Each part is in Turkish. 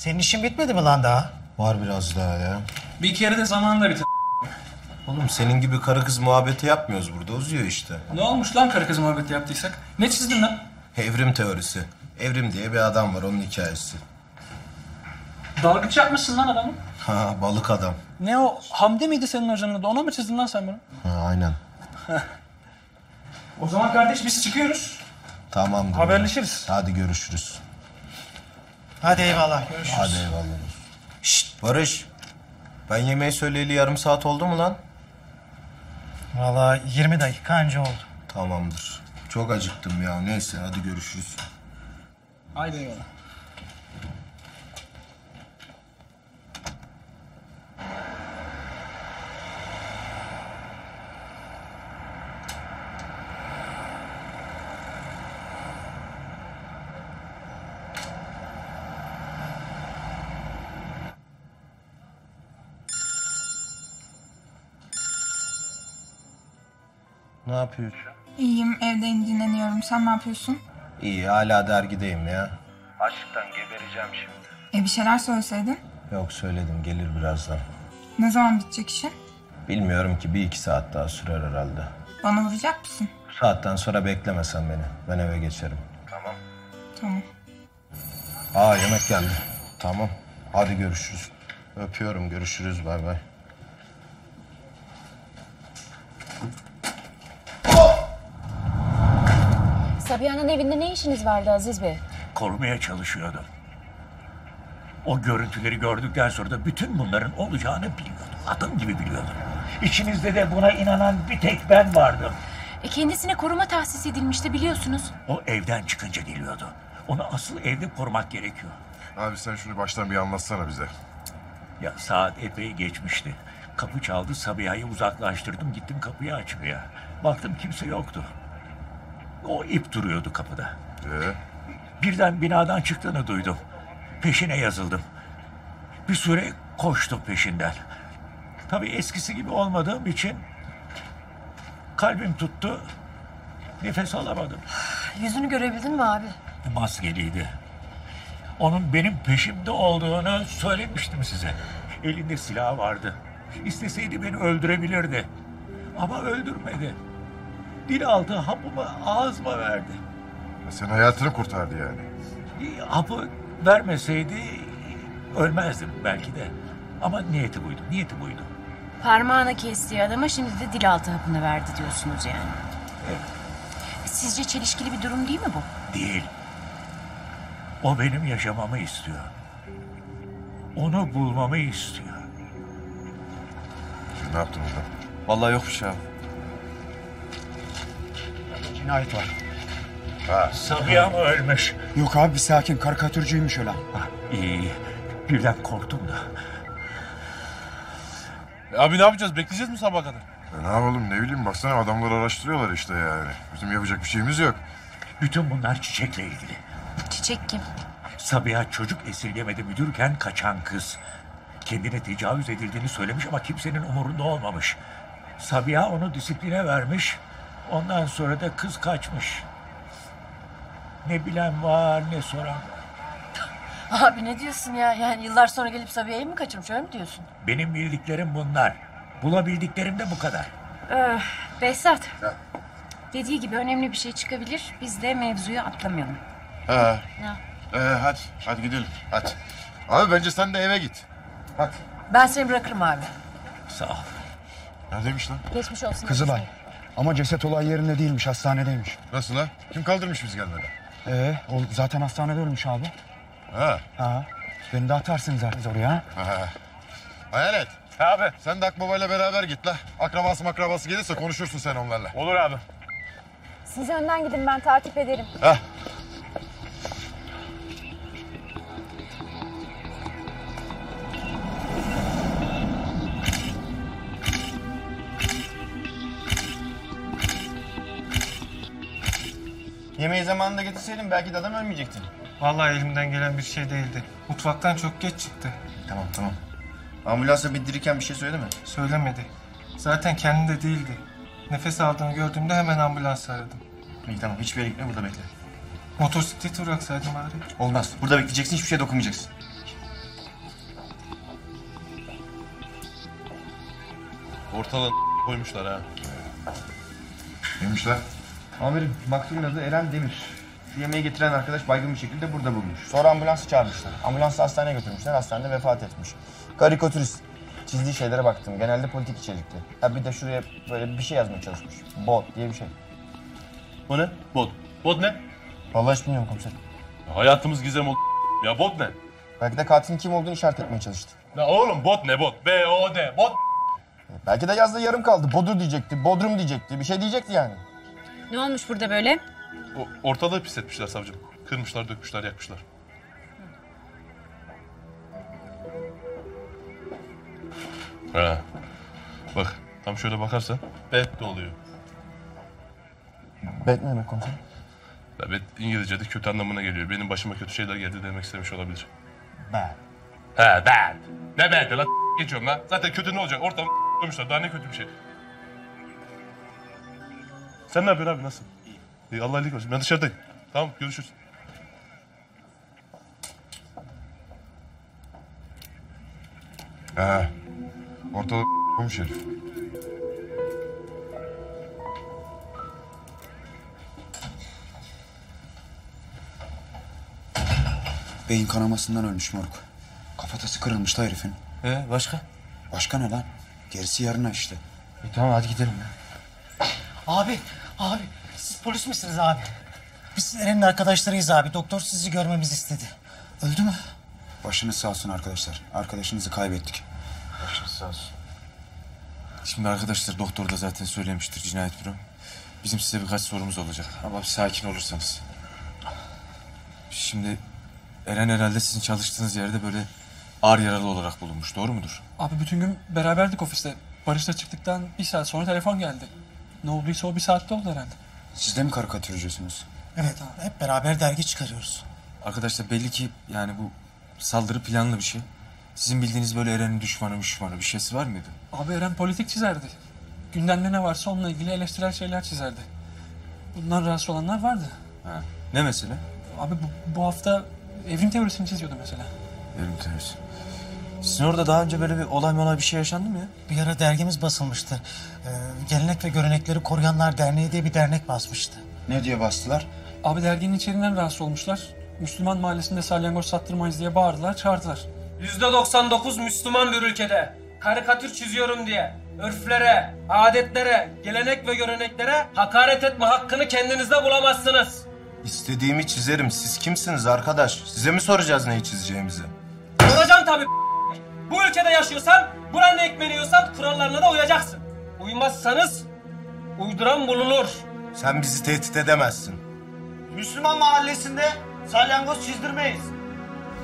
Senin işin bitmedi mi lan daha? Var biraz daha ya. Bir kere de zamanla bitir. Oğlum senin gibi karı kız muhabbeti yapmıyoruz burada. Uzuyor işte. Ne olmuş lan karı kız muhabbeti yaptıysak? Ne çizdin lan? Evrim teorisi. Evrim diye bir adam var onun hikayesi. Dalgıç yapmışsın lan adamı. Ha balık adam. Ne o? Hamdi miydi senin hocanın adı? Ona mı çizdin lan sen bunu? Ha aynen. O zaman kardeş biz çıkıyoruz. Tamamdır. Haberleşiriz. Hadi görüşürüz. Hadi eyvallah görüşürüz. Hadi eyvallah. Şşt Barış. Ben yemeği söyleyeli yarım saat oldu mu lan? Vallahi 20 dakika anca oldu. Tamamdır. Çok acıktım ya. Neyse hadi görüşürüz. Haydi eyvallah. Yapıyorsun? İyiyim, evdeyim, dinleniyorum. Sen ne yapıyorsun? İyi hala dergideyim ya. Açlıktan gebereceğim şimdi. E bir şeyler söyleseydin. Yok söyledim gelir birazdan. Ne zaman bitecek işin? Bilmiyorum ki bir iki saat daha sürer herhalde. Bana vuracak mısın? Bu saatten sonra beklemesen beni. Ben eve geçerim. Tamam. Tamam. Aa yemek geldi. Tamam. Hadi görüşürüz. Öpüyorum. Görüşürüz. Bay bay. Sabiha'nın evinde ne işiniz vardı Aziz Bey? Korumaya çalışıyordum. O görüntüleri gördükten sonra da bütün bunların olacağını biliyordum. Adım gibi biliyordum. İçinizde de buna inanan bir tek ben vardım. E kendisine koruma tahsis edilmişti biliyorsunuz. O evden çıkınca geliyordu. Onu asıl evde korumak gerekiyor. Abi sen şunu baştan bir anlatsana bize. Ya saat epey geçmişti. Kapı çaldı, Sabiha'yı uzaklaştırdım. Gittim kapıyı açmaya. Baktım kimse yoktu. O ip duruyordu kapıda. Ee, Birden binadan çıktığını duydum. Peşine yazıldım. Bir süre koştum peşinden. Tabii eskisi gibi olmadığım için kalbim tuttu. Nefes alamadım. Yüzünü görebildin mi abi? Maskeliydi. Onun benim peşimde olduğunu söylemiştim size. Elinde silah vardı. İsteseydi beni öldürebilirdi. Ama öldürmedi. Dil altı hapımı ağzıma verdi. sen hayatını kurtardı yani. Hapı vermeseydi ölmezdim belki de. Ama niyeti buydu, niyeti buydu. Parmağını kestiği adama şimdi de dil altı hapını verdi diyorsunuz yani. Evet. Sizce çelişkili bir durum değil mi bu? Değil. O benim yaşamamı istiyor. Onu bulmamı istiyor. Ne yaptın orada? Vallahi yok bir şey abi. Cinayet var. Sabiha mı ölmüş? Yok abi bir sakin karikatürcüymüş öyle. Ah, iyi, iyi. Birden korktum da. Abi ne yapacağız? Bekleyeceğiz mi sabah kadar? E ne yapalım ne bileyim baksana adamlar araştırıyorlar işte yani. Bizim yapacak bir şeyimiz yok. Bütün bunlar çiçekle ilgili. Çiçek kim? Sabiha çocuk esirgemede müdürken kaçan kız. Kendine tecavüz edildiğini söylemiş ama kimsenin umurunda olmamış. Sabiha onu disipline vermiş. Ondan sonra da kız kaçmış. Ne bilen var ne soran. Abi ne diyorsun ya? Yani yıllar sonra gelip Sabiha'yı mı kaçırmış öyle mi diyorsun? Benim bildiklerim bunlar. Bulabildiklerim de bu kadar. Öh, Behzat. Dediği gibi önemli bir şey çıkabilir. Biz de mevzuyu atlamayalım. He. Ya. Ee, hadi hadi gidelim hadi. Abi bence sen de eve git. Hadi. Ben seni bırakırım abi. Sağ ol. Neredeymiş lan? Geçmiş olsun. Kızılay. Ama ceset olay yerinde değilmiş hastanedeymiş. Nasıl lan? Kim kaldırmış biz gelmeden? Ee, o zaten hastanede ölmüş abi. Ha. Ha. Beni de atarsınız artık oraya. ha? ha. Hayalet. Abi. Sen de Akbaba'yla beraber git la. Akrabası makrabası gelirse konuşursun sen onlarla. Olur abi. Siz önden gidin ben takip ederim. Heh. Yemeği zamanında getirseydin belki de adam ölmeyecektin. Vallahi elimden gelen bir şey değildi. Mutfaktan çok geç çıktı. Tamam tamam. Ambulansa bindirirken bir şey söyledi mi? Söylemedi. Zaten kendinde değildi. Nefes aldığını gördüğümde hemen ambulans aradım. İyi tamam hiçbir yere gitme burada bekle. Motosikleti bıraksaydım bari. Olmaz. Burada bekleyeceksin hiçbir şeye dokunmayacaksın. Ortalığı koymuşlar ha. Neymiş lan? Amirim maktulün adı Eren Demir. Şu yemeği getiren arkadaş baygın bir şekilde burada bulmuş. Sonra ambulansı çağırmışlar. Ambulansı hastaneye götürmüşler. Hastanede vefat etmiş. Karikatürist. Çizdiği şeylere baktım. Genelde politik içerikli. Ha bir de şuraya böyle bir şey yazmaya çalışmış. Bot diye bir şey. O ne? Bot. Bot ne? Vallahi hiç bilmiyorum komiserim. Hayatımız gizem oldu. Ya bot ne? Belki de katilin kim olduğunu işaret etmeye çalıştı. Ya oğlum bot ne bot? B-O-D. Bot. Belki de yazda yarım kaldı. Bodur diyecekti, Bodrum diyecekti. Bir şey diyecekti yani. Ne olmuş burada böyle? O, ortalığı pis etmişler savcım. Kırmışlar, dökmüşler, yakmışlar. Ha. Bak tam şöyle bakarsan bet de oluyor. Bet ne demek komiserim? Ya bet İngilizce'de kötü anlamına geliyor. Benim başıma kötü şeyler geldi demek istemiş olabilir. Ben. He bad. Ne bad lan geçiyorum lan. Zaten kötü ne olacak? Ortam koymuşlar. Daha ne kötü bir şey. Sen ne yapıyorsun abi nasıl? İyi. İyi Allah iyilik olsun. Ben dışarıdayım. Tamam görüşürüz. He. Ortalık koymuş herif. Beyin kanamasından ölmüş moruk. Kafatası kırılmış da herifin. Ee, başka? Başka ne lan? Gerisi yarına işte. İyi tamam hadi gidelim ya. Abi, abi. Siz polis misiniz abi? Biz Eren'in arkadaşlarıyız abi. Doktor sizi görmemizi istedi. Öldü mü? Başınız sağ olsun arkadaşlar. Arkadaşınızı kaybettik. Sağ olsun. Şimdi arkadaşlar doktor da zaten söylemiştir cinayet büro. Bizim size birkaç sorumuz olacak ama bir sakin olursanız. Şimdi Eren herhalde sizin çalıştığınız yerde böyle ağır yaralı olarak bulunmuş doğru mudur? Abi bütün gün beraberdik ofiste. Barış'la çıktıktan bir saat sonra telefon geldi. Ne olduysa o bir saatte oldu herhalde. Siz de mi karikatürcüsünüz? Evet abi. Hep beraber dergi çıkarıyoruz. Arkadaşlar belli ki yani bu saldırı planlı bir şey. Sizin bildiğiniz böyle Eren'in düşmanı düşmanı bir şeysi var mıydı? Abi Eren politik çizerdi. Gündemde ne varsa onunla ilgili eleştirel şeyler çizerdi. Bundan rahatsız olanlar vardı. Ha. Ne mesele? Abi bu, bu hafta evrim teorisini çiziyordu mesela. Evrim teorisi. Sizin orada daha önce böyle bir olay olay bir şey yaşandı mı ya? Bir ara dergimiz basılmıştı. Ee, Gelenek ve Görenekleri Koruyanlar Derneği diye bir dernek basmıştı. Ne diye bastılar? Abi derginin içeriğinden rahatsız olmuşlar. Müslüman mahallesinde salyangoz sattırmayız diye bağırdılar, çağırdılar. %99 Müslüman bir ülkede karikatür çiziyorum diye örflere, adetlere, gelenek ve göreneklere hakaret etme hakkını kendinizde bulamazsınız. İstediğimi çizerim. Siz kimsiniz arkadaş? Size mi soracağız neyi çizeceğimizi? Soracağım tabii. Bu ülkede yaşıyorsan, buranın ekmeğini yiyorsan kurallarına da uyacaksın. Uymazsanız uyduran bulunur. Sen bizi tehdit edemezsin. Müslüman mahallesinde salyangoz çizdirmeyiz.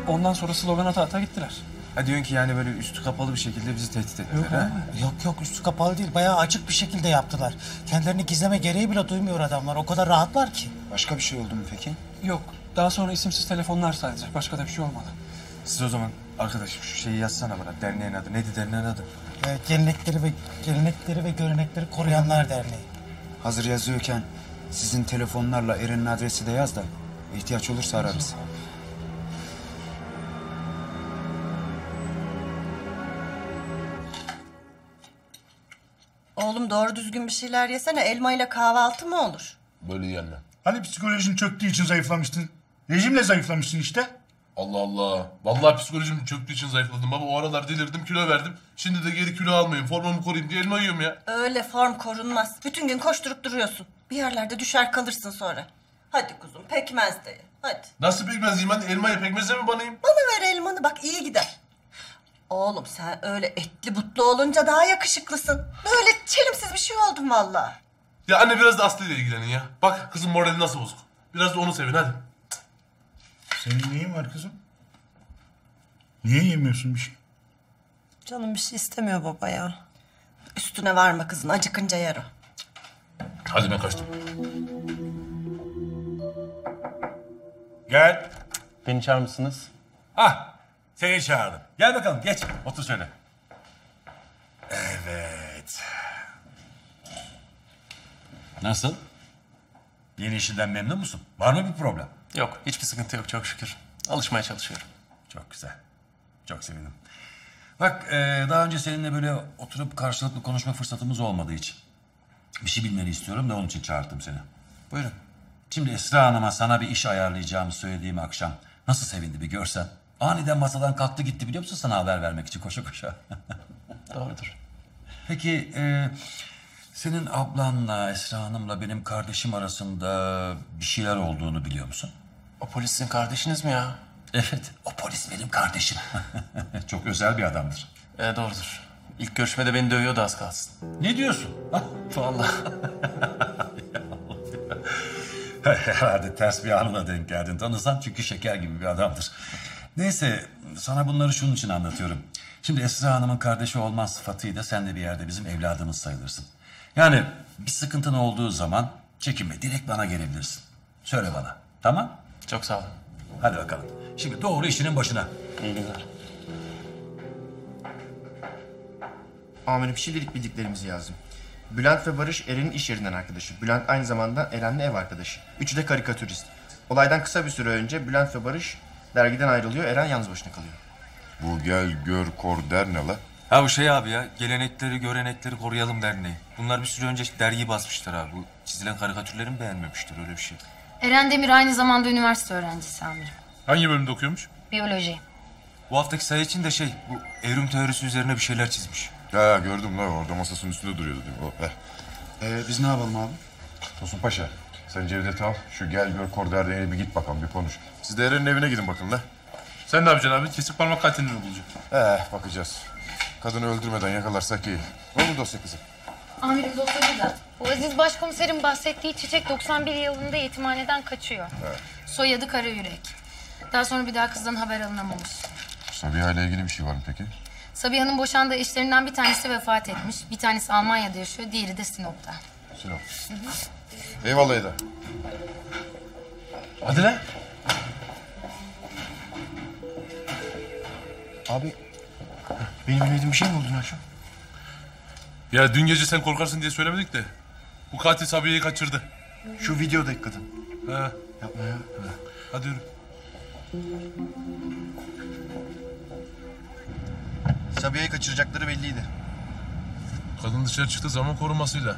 Ondan sonra slogan ata ata gittiler. Ha diyorsun ki yani böyle üstü kapalı bir şekilde bizi tehdit ettiler ha? Yok yok üstü kapalı değil. Bayağı açık bir şekilde yaptılar. Kendilerini gizleme gereği bile duymuyor adamlar. O kadar rahatlar ki. Başka bir şey oldu mu peki? Yok. Daha sonra isimsiz telefonlar sadece. Başka da bir şey olmadı. Siz o zaman arkadaşım şu şeyi yazsana bana derneğin adı. Neydi derneğin adı? Ee, gelenekleri ve gelenekleri ve görenekleri koruyanlar derneği. Hazır yazıyorken sizin telefonlarla Eren'in adresi de yaz da ihtiyaç olursa ararız. Oğlum doğru düzgün bir şeyler yesene. Elmayla kahvaltı mı olur? Böyle yiyenler. Hani psikolojin çöktüğü için zayıflamıştın? Rejimle zayıflamışsın işte. Allah Allah. Vallahi psikolojim çöktüğü için zayıfladım baba. O aralar delirdim kilo verdim. Şimdi de geri kilo almayayım formumu koruyayım diye elma yiyorum ya. Öyle form korunmaz. Bütün gün koşturup duruyorsun. Bir yerlerde düşer kalırsın sonra. Hadi kuzum pekmez de ye. Hadi. Nasıl pekmez yiyeyim ben? Elmaya pekmezle mi banayım? Bana ver elmanı bak iyi gider. Oğlum sen öyle etli butlu olunca daha yakışıklısın. Böyle çelimsiz bir şey oldun vallahi. Ya anne biraz da Aslı ile ilgilenin ya. Bak kızın morali nasıl bozuk. Biraz da onu sevin hadi. Senin neyin var kızım? Niye yemiyorsun bir şey? Canım bir şey istemiyor baba ya. Üstüne varma kızın acıkınca yer o. Hadi ben kaçtım. Gel. Beni çağırmışsınız. Ah, seni çağırdım. Gel bakalım, geç. Otur şöyle. Evet. Nasıl? Yeni işinden memnun musun? Var mı bir problem? Yok hiçbir sıkıntı yok çok şükür. Alışmaya çalışıyorum. Çok güzel. Çok sevindim. Bak e, daha önce seninle böyle oturup karşılıklı konuşma fırsatımız olmadığı için bir şey bilmeni istiyorum da onun için çağırdım seni. Buyurun. Şimdi Esra Hanım'a sana bir iş ayarlayacağımı söylediğim akşam nasıl sevindi bir görsen. Aniden masadan kalktı gitti biliyor musun sana haber vermek için koşa koşa. Doğrudur. Peki e, senin ablanla Esra Hanım'la benim kardeşim arasında bir şeyler olduğunu biliyor musun? O polis sizin kardeşiniz mi ya? Evet, o polis benim kardeşim. Çok özel bir adamdır. E, doğrudur. İlk görüşmede beni dövüyordu az kalsın. Ne diyorsun? Vallahi. Herhalde ters bir anına denk geldin. Tanısan çünkü şeker gibi bir adamdır. Neyse sana bunları şunun için anlatıyorum. Şimdi Esra Hanım'ın kardeşi olman sıfatıyla sen de bir yerde bizim evladımız sayılırsın. Yani bir sıkıntın olduğu zaman çekinme direkt bana gelebilirsin. Söyle bana tamam? Çok sağ olun. Hadi bakalım. Şimdi doğru işinin başına. İyi günler. Amirim şimdilik bildiklerimizi yazdım. Bülent ve Barış Eren'in iş yerinden arkadaşı. Bülent aynı zamanda Eren'le ev arkadaşı. Üçü de karikatürist. Olaydan kısa bir süre önce Bülent ve Barış dergiden ayrılıyor. Eren yalnız başına kalıyor. Bu gel gör kor der ne la? Ha bu şey abi ya, gelenekleri, görenekleri koruyalım derneği. Bunlar bir süre önce dergiyi basmışlar abi. Bu çizilen karikatürleri mi beğenmemiştir öyle bir şey. Eren Demir aynı zamanda üniversite öğrencisi amirim. Hangi bölümde okuyormuş? Biyoloji. Bu haftaki sayı için de şey, bu evrim teorisi üzerine bir şeyler çizmiş. Ya gördüm la orada masasının üstünde duruyordu değil mi? O, ver. Ee, biz ne yapalım abi? Tosun Paşa sen Cevdet'i al. Şu gel gör kor derneğine bir git bakalım bir konuş. Siz de Eren'in evine gidin bakın la. Sen ne yapacaksın abi? Kesik parmak katilini mi bulacaksın? Eh bakacağız. Kadını öldürmeden yakalarsak iyi. Ne oldu dosya kızım? Amirim doktor burada. Bu Aziz Başkomiserin bahsettiği çiçek 91 yılında yetimhaneden kaçıyor. Evet. Soyadı Karayürek. Daha sonra bir daha kızdan haber alınamamış. Sabiha ile ilgili bir şey var mı peki? Sabiha'nın boşandığı eşlerinden bir tanesi vefat etmiş. Bir tanesi Almanya'da yaşıyor, diğeri de Sinop'ta. Sinop. Eyvallah Eda. Hadi lan. Abi benim bilmediğim bir şey mi oldu akşam? Ya dün gece sen korkarsın diye söylemedik de. Bu katil Sabiha'yı kaçırdı. Şu videodaki kadın. He. Yapma ya. Hadi yürü. Sabiha'yı kaçıracakları belliydi. Kadın dışarı çıktığı zaman korumasıyla.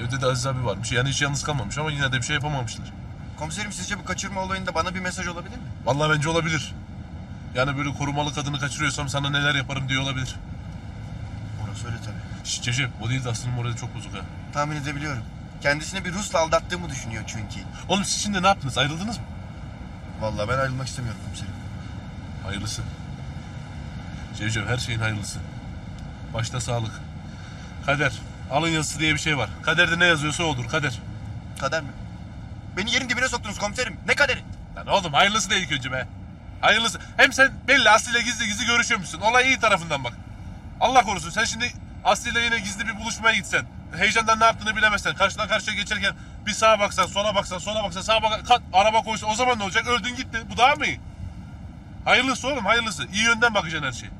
Evde de Aziz abi varmış. Yani hiç yalnız kalmamış ama yine de bir şey yapamamışlar. Komiserim sizce bu kaçırma olayında bana bir mesaj olabilir mi? Vallahi bence olabilir. Yani böyle korumalı kadını kaçırıyorsam sana neler yaparım diye olabilir. Orası öyle tabii. Şşş o değil de Aslı'nın morali çok bozuk ha. Tahmin edebiliyorum. Kendisini bir Rus'la aldattığımı düşünüyor çünkü. Oğlum siz şimdi ne yaptınız? Ayrıldınız mı? Vallahi ben ayrılmak istemiyorum komiserim. Hayırlısı. Cevcev her şeyin hayırlısı. Başta sağlık. Kader. Alın yazısı diye bir şey var. Kaderde ne yazıyorsa odur. Kader. Kader mi? Beni yerin dibine soktunuz komiserim. Ne kaderi? Lan oğlum hayırlısı da ilk önce be. Hayırlısı. Hem sen belli Aslı ile gizli gizli görüşüyormuşsun. Olay iyi tarafından bak. Allah korusun sen şimdi Aslı ile yine gizli bir buluşmaya gitsen. Heyecandan ne yaptığını bilemezsen. Karşıdan karşıya geçerken bir sağa baksan, sola baksan, sola baksan, sağa baksan, kat, araba koysa o zaman ne olacak? Öldün gitti. Bu daha mı iyi? Hayırlısı oğlum hayırlısı. İyi yönden bakacaksın her şeye.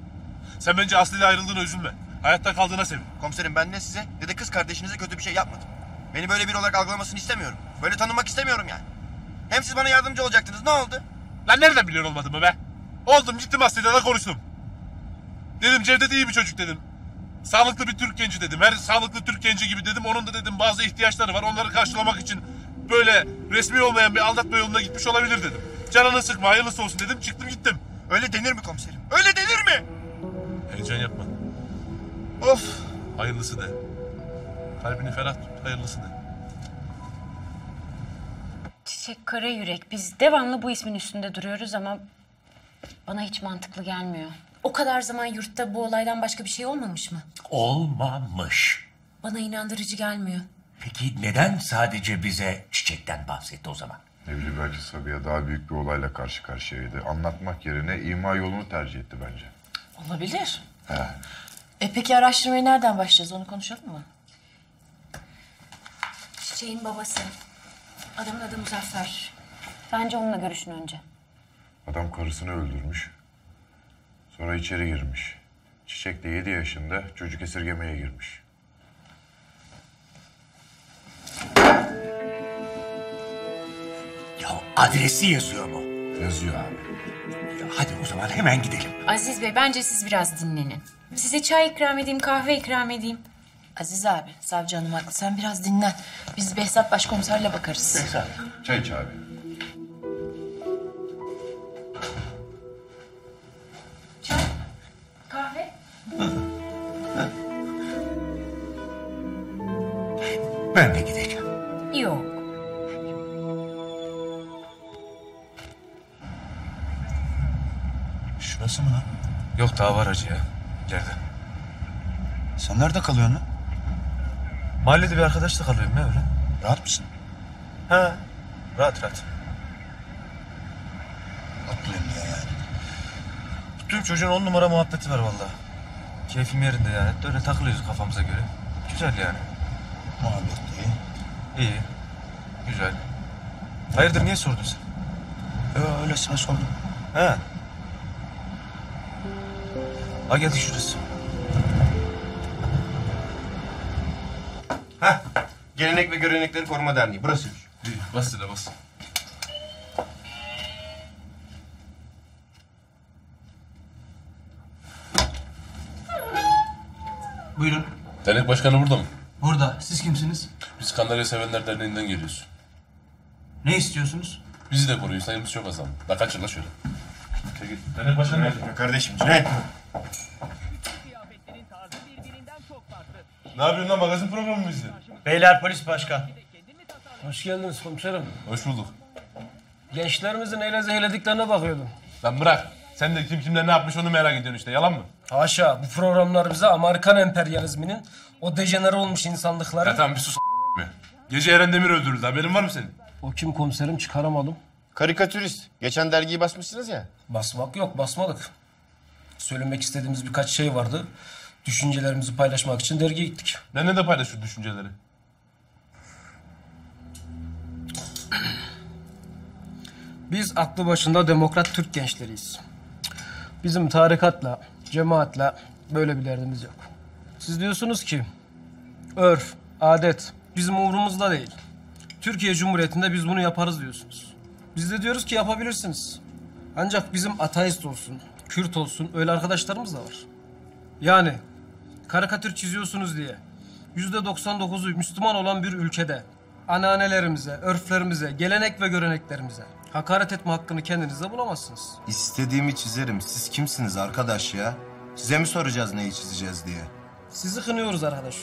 Sen bence Aslı ile ayrıldığına üzülme. Hayatta kaldığına sevin. Komiserim ben ne size ne de kız kardeşinize kötü bir şey yapmadım. Beni böyle bir olarak algılamasını istemiyorum. Böyle tanınmak istemiyorum yani. Hem siz bana yardımcı olacaktınız. Ne oldu? Lan nereden biliyor olmadığımı be? Oldum gittim Aslı'yla da konuştum. Dedim Cevdet iyi bir çocuk dedim. Sağlıklı bir Türk genci dedim. Her sağlıklı Türk genci gibi dedim. Onun da dedim bazı ihtiyaçları var. Onları karşılamak için böyle resmi olmayan bir aldatma yoluna gitmiş olabilir dedim. Canını sıkma hayırlısı olsun dedim. Çıktım gittim. Öyle denir mi komiserim? Öyle denir mi? Heyecan yapma. Of. Hayırlısı de. Kalbini ferah tut. Hayırlısı de. Çiçek Karayürek. Biz devamlı bu ismin üstünde duruyoruz ama bana hiç mantıklı gelmiyor. O kadar zaman yurtta bu olaydan başka bir şey olmamış mı? Olmamış. Bana inandırıcı gelmiyor. Peki neden sadece bize çiçekten bahsetti o zaman? Ne bileyim belki Sabiha daha büyük bir olayla karşı karşıyaydı. Anlatmak yerine ima yolunu tercih etti bence. Olabilir. He. E peki araştırmaya nereden başlayacağız onu konuşalım mı? Çiçeğin babası. Adamın adı Muzaffer. Bence onunla görüşün önce. Adam karısını öldürmüş. Sonra içeri girmiş. Çiçek de 7 yaşında çocuk esirgemeye girmiş. Ya adresi yazıyor mu? Yazıyor abi. Hadi o zaman hemen gidelim. Aziz Bey bence siz biraz dinlenin. Size çay ikram edeyim, kahve ikram edeyim. Aziz abi, savcı hanım haklı. Sen biraz dinlen. Biz Behzat başkomiserle bakarız. Çay iç abi. Ben de gideceğim. Yok. Şurası mı lan? Yok daha var hacı ya. İleride. Sen nerede kalıyorsun lan? Mahallede bir arkadaşla kalıyorum ya öyle. Rahat mısın? Ha. Rahat rahat. Mutluyum ya yani. Mutluyum çocuğun on numara muhabbeti var vallahi. Keyfim yerinde yani. Öyle takılıyoruz kafamıza göre. Güzel yani. Muhabbet de iyi. İyi. Güzel. Hayırdır niye sordun sen? Yo, öylesine sordum. He. Ha geldi şurası. Heh. Gelenek ve Görenekleri Koruma Derneği. Burası. Bas Sile bas. Buyurun. Dernek başkanı burada mı? Burada. Siz kimsiniz? Biz Kandarya Sevenler Derneği'nden geliyoruz. Ne istiyorsunuz? Bizi de koruyun. Sayımız çok azaldı. Bak kaçır la şöyle. Çekil. Dernek başkanı nerede? Kardeşim Cüneyt. Ne yapıyorsun lan? Magazin programı mı izliyorsun? Beyler polis başkan. Hoş geldiniz komiserim. Hoş bulduk. Gençlerimizin neyle zehirlediklerine bakıyordum. Lan bırak. Sen de kim kimler ne yapmış onu merak ediyorsun işte. Yalan mı? Haşa bu programlar bize Amerikan emperyalizminin o dejenere olmuş insanlıkları... Ya tamam bir sus a**. Gece Eren Demir öldürüldü. Haberin var mı senin? O kim komiserim çıkaramadım. Karikatürist. Geçen dergiyi basmışsınız ya. Basmak yok basmadık. Söylemek istediğimiz birkaç şey vardı. Düşüncelerimizi paylaşmak için dergiye gittik. Benimle de paylaş şu düşünceleri. Biz aklı başında demokrat Türk gençleriyiz. Bizim tarikatla, cemaatla böyle bir derdimiz yok. Siz diyorsunuz ki örf, adet bizim umurumuzda değil. Türkiye Cumhuriyeti'nde biz bunu yaparız diyorsunuz. Biz de diyoruz ki yapabilirsiniz. Ancak bizim ateist olsun, Kürt olsun öyle arkadaşlarımız da var. Yani karikatür çiziyorsunuz diye yüzde 99'u Müslüman olan bir ülkede ananelerimize, örflerimize, gelenek ve göreneklerimize hakaret etme hakkını kendinizde bulamazsınız. İstediğimi çizerim. Siz kimsiniz arkadaş ya? Size mi soracağız neyi çizeceğiz diye? Sizi kınıyoruz arkadaş.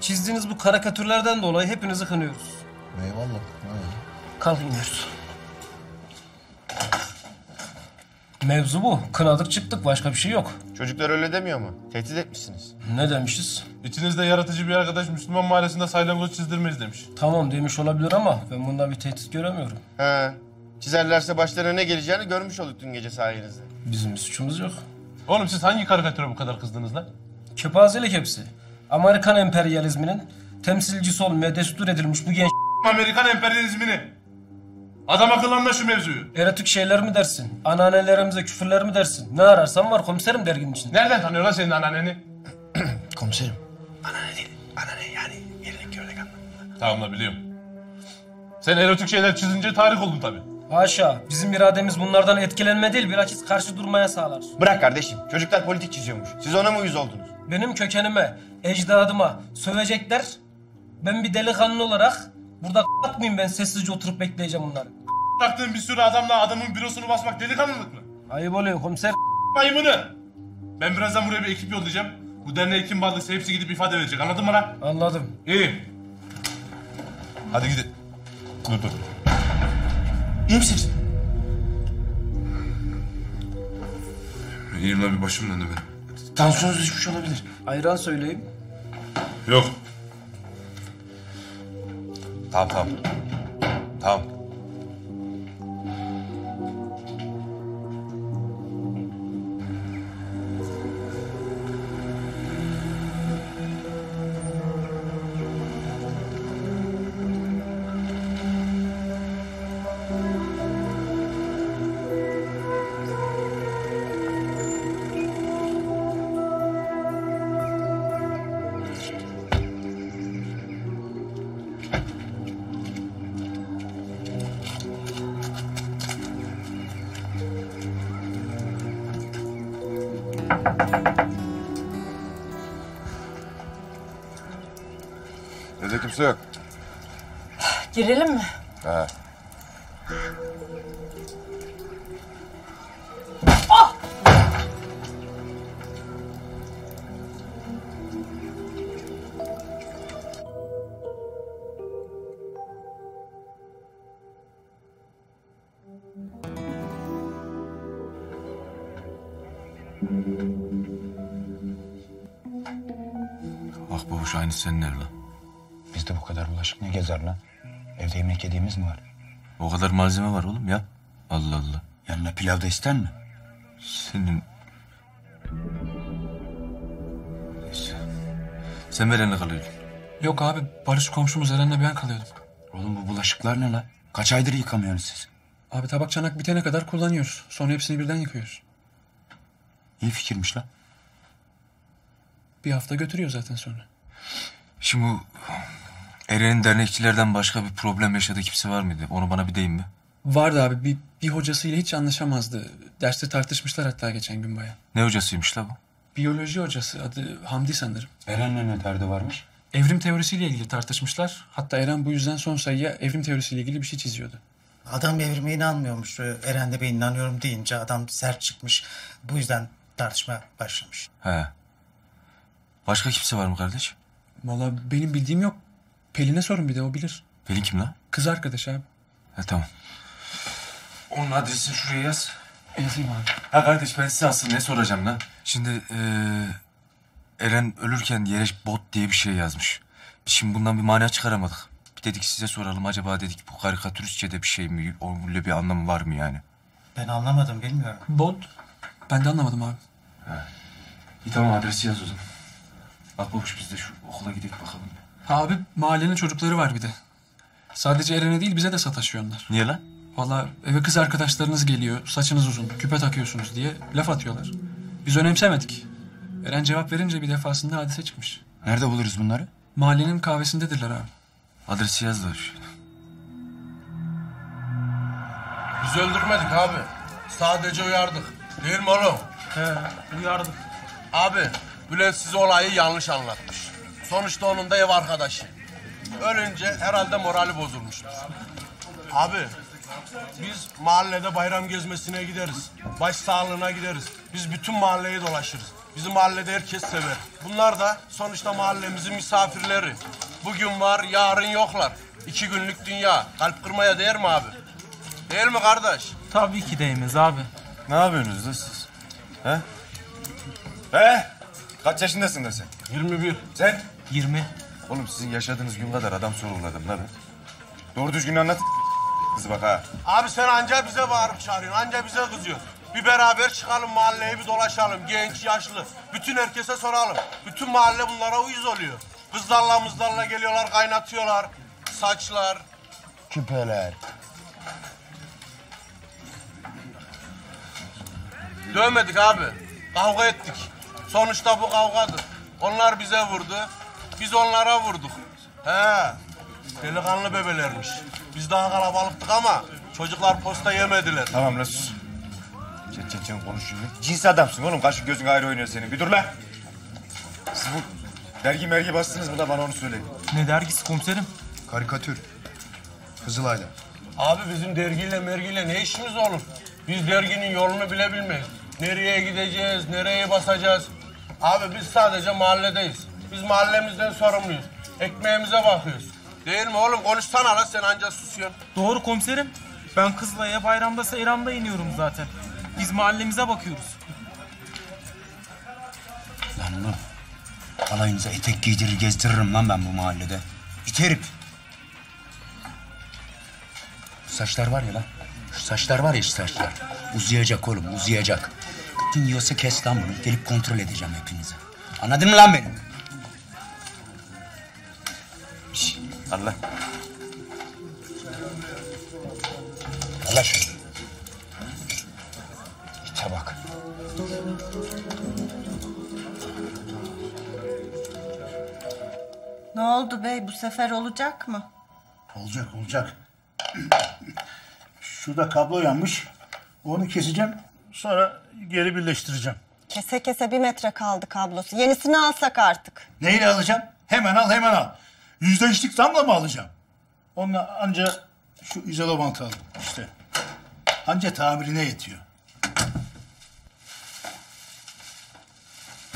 Çizdiğiniz bu karikatürlerden dolayı hepinizi kınıyoruz. Eyvallah. Kalkın iniyoruz. Mevzu bu. Kınadık çıktık başka bir şey yok. Çocuklar öyle demiyor mu? Tehdit etmişsiniz. Ne demişiz? İçinizde yaratıcı bir arkadaş Müslüman mahallesinde saylangoz çizdirmeyiz demiş. Tamam demiş olabilir ama ben bunda bir tehdit göremiyorum. He. Çizerlerse başlarına ne geleceğini görmüş olduk dün gece sayenizde. Bizim bir suçumuz yok. Oğlum siz hangi karikatüre bu kadar kızdınız lan? Kepazelik hepsi. Amerikan emperyalizminin temsilcisi olmaya destur edilmiş bu genç Amerikan emperyalizmini. Adam akıllı anla şu mevzuyu. erotik şeyler mi dersin? Ananelerimize küfürler mi dersin? Ne ararsan var komiserim derginin içinde. Nereden tanıyor lan senin anneanneni? Komiserim. Tamam la biliyorum. Sen erotik şeyler çizince tarih oldun tabii. Haşa bizim irademiz bunlardan etkilenme değil bilakis karşı durmaya sağlar. Bırak kardeşim. Çocuklar politik çiziyormuş. Siz ona mı uyuz oldunuz? Benim kökenime, ecdadıma sövecekler. Ben bir delikanlı olarak burada atmayayım ben sessizce oturup bekleyeceğim bunları. Baktığın bir sürü adamla adamın bürosunu basmak delikanlılık mı? Ayıp oluyor komiser. Mayımını. Ben birazdan buraya bir ekip yollayacağım. Bu derneğe kim bağlıysa hepsi gidip ifade verecek. Anladın mı lan? Anladım. İyi. Hadi gidin. Dur dur. İyi misiniz? İyiyim lan bir başım döndü benim. Tansiyonunuz düşmüş olabilir. Ayran söyleyeyim. Yok. Tamam tamam. Tamam. İster mi? Senin... Neyse. Sen Eren'le kalıyordun. Yok abi Barış komşumuz Eren'le ben kalıyordum. Oğlum bu bulaşıklar ne lan? Kaç aydır yıkamıyorsunuz siz? Abi tabak çanak bitene kadar kullanıyoruz. Sonra hepsini birden yıkıyoruz. İyi fikirmiş lan. Bir hafta götürüyor zaten sonra. Şimdi bu Eren'in dernekçilerden başka bir problem yaşadığı kimse var mıydı? Onu bana bir deyin mi? Vardı abi bir, bir hocasıyla hiç anlaşamazdı. Derste tartışmışlar hatta geçen gün baya. Ne hocasıymış la bu? Biyoloji hocası adı Hamdi sanırım. Eren'le ne derdi varmış? Evrim teorisiyle ilgili tartışmışlar. Hatta Eren bu yüzden son sayıya evrim teorisiyle ilgili bir şey çiziyordu. Adam evrime inanmıyormuş. Eren de ben inanıyorum deyince adam sert çıkmış. Bu yüzden tartışma başlamış. He. Başka kimse var mı kardeş? Valla benim bildiğim yok. Pelin'e sorun bir de o bilir. Pelin kim lan? Kız arkadaş abi. He tamam. Onun adresini şuraya yaz. Yazayım abi. Ha kardeş ben size asıl ne soracağım lan? Şimdi eee Eren ölürken yere bot diye bir şey yazmış. Biz şimdi bundan bir mana çıkaramadık. Bir dedik size soralım acaba dedik bu karikatüristçe bir şey mi? Öyle bir anlamı var mı yani? Ben anlamadım bilmiyorum. Bot. Ben de anlamadım abi. İyi tamam adresi yaz o zaman. Bak babuş biz de şu okula gidelim bakalım. Abi mahallenin çocukları var bir de. Sadece Eren'e değil bize de sataşıyor onlar. Niye lan? Valla eve kız arkadaşlarınız geliyor, saçınız uzun, küpe takıyorsunuz diye laf atıyorlar. Biz önemsemedik. Eren cevap verince bir defasında hadise çıkmış. Nerede buluruz bunları? Mahallenin kahvesindedirler abi. Adresi yaz da şu. Biz öldürmedik abi. Sadece uyardık. Değil mi oğlum? He, uyardık. Abi, Bülent size olayı yanlış anlatmış. Sonuçta onun da ev arkadaşı. Ölünce herhalde morali bozulmuştur. Abi, biz mahallede bayram gezmesine gideriz. Baş sağlığına gideriz. Biz bütün mahalleyi dolaşırız. Bizim mahallede herkes sever. Bunlar da sonuçta mahallemizin misafirleri. Bugün var, yarın yoklar. İki günlük dünya. Kalp kırmaya değer mi abi? Değil mi kardeş? Tabii ki değmez abi. Ne yapıyorsunuz da siz? He? He? Kaç yaşındasın da sen? 21. Sen? 20. Oğlum sizin yaşadığınız gün kadar adam sorguladım la ben. Doğru düzgün anlat. Kız bak ha. Abi sen anca bize bağırıp çağırıyorsun, anca bize kızıyorsun. Bir beraber çıkalım mahalleyi bir dolaşalım. Genç, yaşlı. Bütün herkese soralım. Bütün mahalle bunlara uyuz oluyor. Kızlarla mızlarla geliyorlar, kaynatıyorlar. Saçlar. Küpeler. Dövmedik abi. Kavga ettik. Sonuçta bu kavgadır. Onlar bize vurdu. Biz onlara vurduk. He. Delikanlı bebelermiş. Biz daha kalabalıktık ama çocuklar posta yemediler. Tamam lan sus. Çen çen çen konuşuyor. Cins adamsın oğlum. Kaşın gözün ayrı oynuyor senin. Bir dur lan. Siz bu dergi mergi bastınız mı da bana onu söyleyin. Ne dergisi komiserim? Karikatür. Kızılay'da. Abi bizim dergiyle mergiyle ne işimiz olur? Biz derginin yolunu bile bilmeyiz. Nereye gideceğiz, nereye basacağız? Abi biz sadece mahalledeyiz. Biz mahallemizden sorumluyuz. Ekmeğimize bakıyoruz. Değil mi oğlum? Konuşsana lan sen anca susuyorsun. Doğru komiserim. Ben Kızılay'a bayramda seyramda iniyorum zaten. Biz mahallemize bakıyoruz. Lan oğlum. Alayınıza etek giydirir gezdiririm lan ben bu mahallede. İt herif. Şu saçlar var ya lan. Şu saçlar var ya şu saçlar. Uzayacak oğlum uzayacak. Bütün yiyorsa kes lan bunu. Gelip kontrol edeceğim hepinizi. Anladın mı lan beni? Allah. Allah şunu. İte bak. Ne oldu bey bu sefer olacak mı? Olacak olacak. Şurada kablo yanmış. Onu keseceğim. Sonra geri birleştireceğim. Kese kese bir metre kaldı kablosu. Yenisini alsak artık. Neyle alacağım? Hemen al hemen al. Yüzde üçlük zamla mı alacağım? Onunla anca şu izole bantı aldım işte. Anca tamirine yetiyor.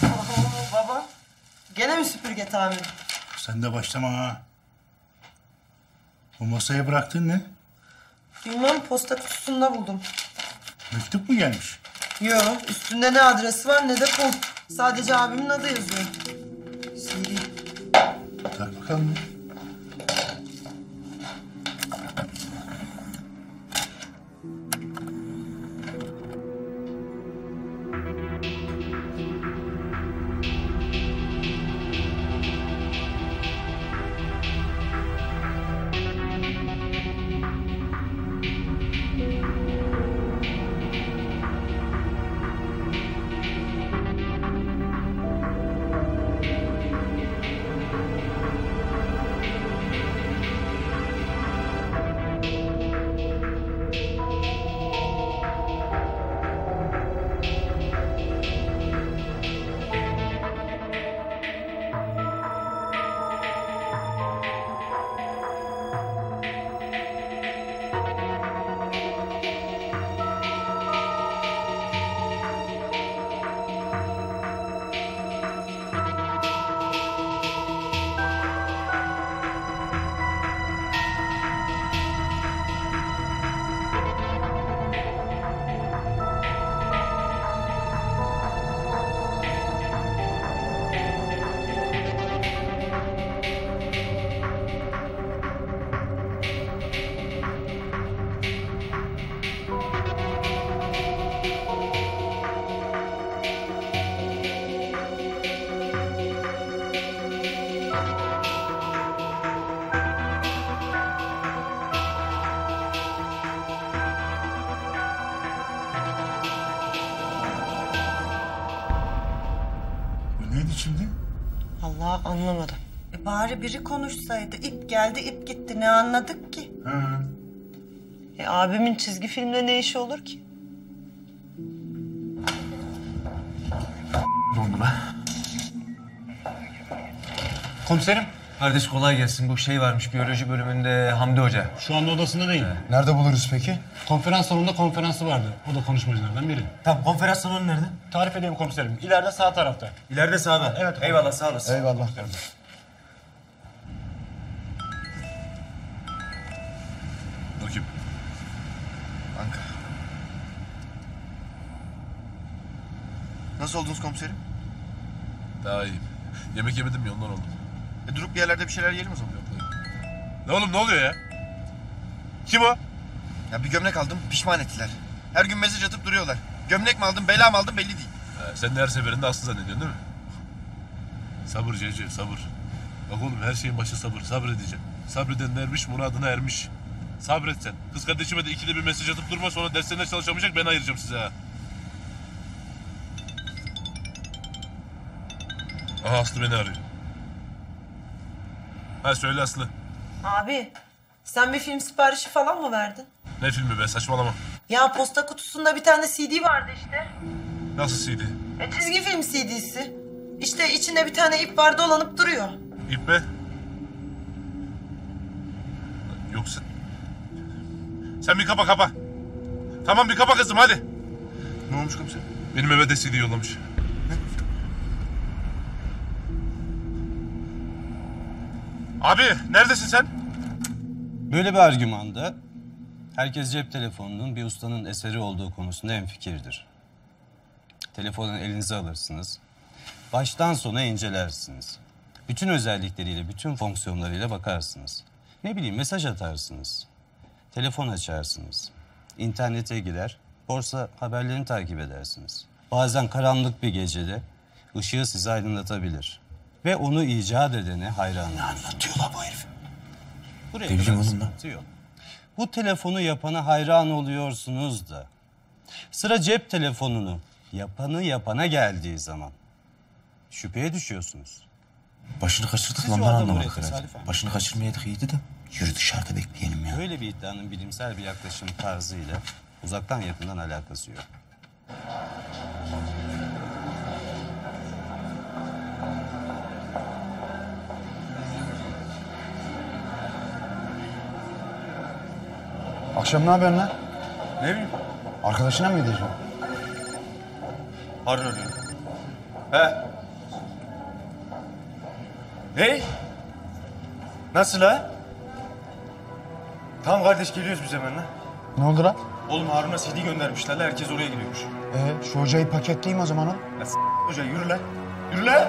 Oo baba. Gene mi süpürge tamiri? Sen de başlama ha. Bu masaya bıraktın ne? Bilmem posta kutusunda buldum. Mektup mu gelmiş? Yo üstünde ne adresi var ne de pul. Sadece abimin adı yazıyor. CD. Tak bakalım. Bu bari biri konuşsaydı. İp geldi ip gitti. Ne anladık ki? Ha. E abimin çizgi filmle ne işi olur ki? Be? Komiserim. Kardeş kolay gelsin. Bu şey varmış biyoloji bölümünde Hamdi Hoca. Şu anda odasında değil. Nerede buluruz peki? Konferans salonunda konferansı vardı. O da konuşmacılardan biri. Tamam konferans salonu nerede? Tarif edeyim komiserim. İleride sağ tarafta. İleride sağda. Evet. Eyvallah sağ olasın. Eyvallah. Bakayım. Nasıl oldunuz komiserim? Daha iyiyim. Yemek yemedim ya ondan oldum. E, durup bir yerlerde bir şeyler yiyelim o zaman. Ne oğlum ne oluyor ya? Kim o? Ya bir gömlek aldım pişman ettiler. Her gün mesaj atıp duruyorlar. Gömlek mi aldım bela mı aldım belli değil. Ha, sen de her seferinde aslı zannediyorsun değil mi? Sabır Cece sabır. Bak oğlum her şeyin başı sabır. Sabredeceğim. Sabreden ermiş muradına ermiş. Sabret sen. Kız kardeşime de ikide bir mesaj atıp durma sonra derslerine çalışamayacak ben ayıracağım size ha. Aha Aslı beni arıyor. Ha söyle Aslı. Abi sen bir film siparişi falan mı verdin? Ne filmi be saçmalama. Ya posta kutusunda bir tane CD vardı işte. Nasıl CD? E çizgi film CD'si. İşte içinde bir tane ip var dolanıp duruyor. İp mi? Yoksa... Sen bir kapa kapa. Tamam bir kapa kızım hadi. Ne olmuş komiserim? Benim eve de CD yollamış. Abi neredesin sen? Böyle bir argümanda herkes cep telefonunun bir ustanın eseri olduğu konusunda hemfikirdir. Telefonu elinize alırsınız. Baştan sona incelersiniz. Bütün özellikleriyle, bütün fonksiyonlarıyla bakarsınız. Ne bileyim mesaj atarsınız. Telefon açarsınız. İnternete girer, borsa haberlerini takip edersiniz. Bazen karanlık bir gecede ışığı sizi aydınlatabilir. Ve onu icat edene hayran Ne anlatıyor la bu herif? Buraya Ne bileyim oğlum. Bu telefonu yapana hayran oluyorsunuz da. Sıra cep telefonunu yapanı yapana geldiği zaman şüpheye düşüyorsunuz. Başını kaçırdık Siz lan ben herhalde. tesadüfen- Başını kaçırmayaydık iyiydi de. Yürü dışarıda bekleyelim ya. Böyle bir iddianın bilimsel bir yaklaşım tarzıyla uzaktan yakından alakası yok. Akşam ne yapıyorsun lan? Ne bileyim. Arkadaşına mı gideceksin? Harun arıyor. He. Ne? Nasıl ha? Tamam kardeş geliyoruz biz hemen lan. Ne oldu lan? Oğlum Harun'a CD göndermişler herkes oraya gidiyormuş. Ee, şu hocayı paketleyeyim o zaman oğlum. Ya s- hoca yürü lan. Yürü lan.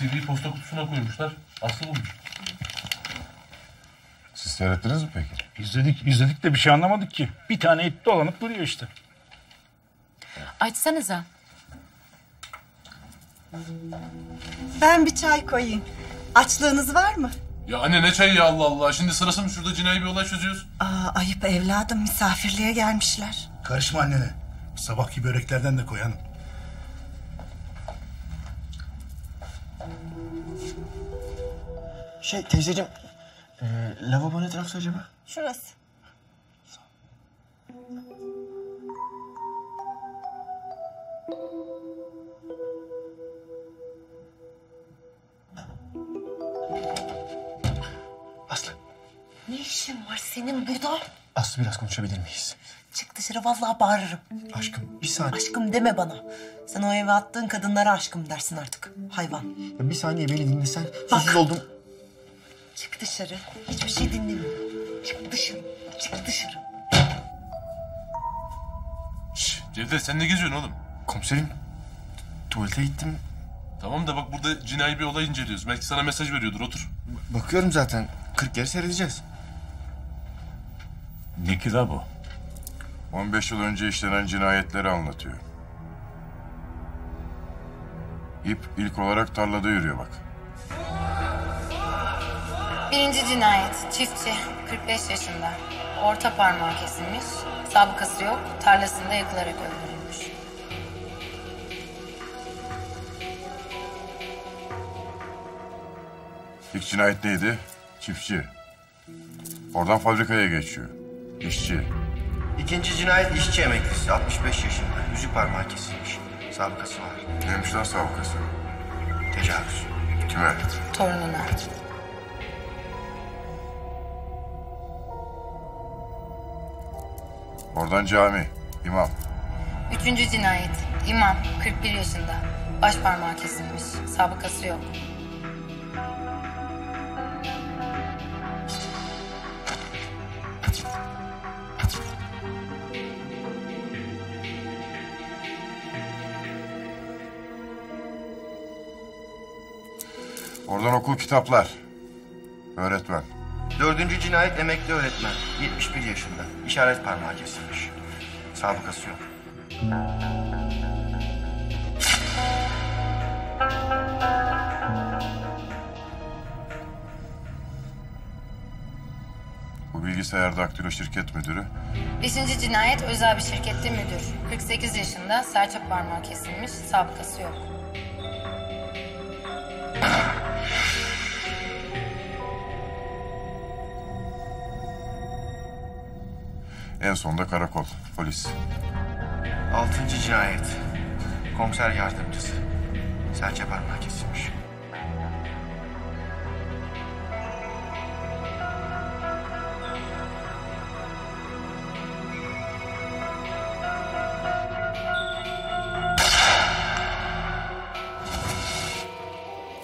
CD'yi posta kutusuna koymuşlar. Aslı bulmuş. Siz seyrettiniz mi peki? İzledik, izledik de bir şey anlamadık ki. Bir tane it dolanıp duruyor işte. Açsanıza. Ben bir çay koyayım. Açlığınız var mı? Ya anne ne çayı ya Allah Allah. Şimdi sırası mı şurada cinayi bir olay çözüyoruz? Aa, ayıp evladım misafirliğe gelmişler. Karışma annene. Sabahki böreklerden de koy hanım. Şey teyzeciğim, e, lavabo ne tarafta acaba? Şurası. Aslı, Ne işin var senin burada? Aslı biraz konuşabilir miyiz? Çık dışarı vallahi bağırırım. Aşkım bir saniye. Aşkım deme bana. Sen o eve attığın kadınlara aşkım dersin artık. Hayvan. Ya bir saniye beni dinlesen. Susuz oldum. Çık dışarı. Hiçbir şey dinlemiyorum. Çık dışarı. Çık dışarı. Şşş Cevdet sen ne geziyorsun oğlum? Komiserim, tuvalete gittim. Tamam da bak burada cinayi bir olay inceliyoruz. Belki sana mesaj veriyordur otur. Bakıyorum zaten. 40 kere seyredeceğiz. Ne ki la bu? 15 yıl önce işlenen cinayetleri anlatıyor. İp ilk olarak tarlada yürüyor bak. Birinci cinayet. Çiftçi. 45 yaşında. Orta parmağı kesilmiş. Sabıkası yok. Tarlasında yakılarak öldürülmüş. İlk cinayet neydi? Çiftçi. Oradan fabrikaya geçiyor. İşçi. İkinci cinayet işçi emeklisi. 65 yaşında. Yüzük parmağı kesilmiş. Sabıkası var. Neymiş lan sabıkası? Tecavüz. Kime? Torununa. Oradan cami. imam. Üçüncü cinayet. İmam. 41 yaşında. Baş parmağı kesilmiş. Sabıkası yok. Oradan okul kitaplar. Öğretmen. Dördüncü cinayet emekli öğretmen. 71 yaşında. İşaret parmağı kesilmiş. Sabıkası yok. Bu bilgisayar daktilo şirket müdürü. Beşinci cinayet özel bir şirkette müdür. 48 yaşında. Serçe parmağı kesilmiş. Sabıkası yok. En sonunda karakol. Polis. Altıncı cinayet. Komiser yardımcısı. Serçe parmağı kesilmiş.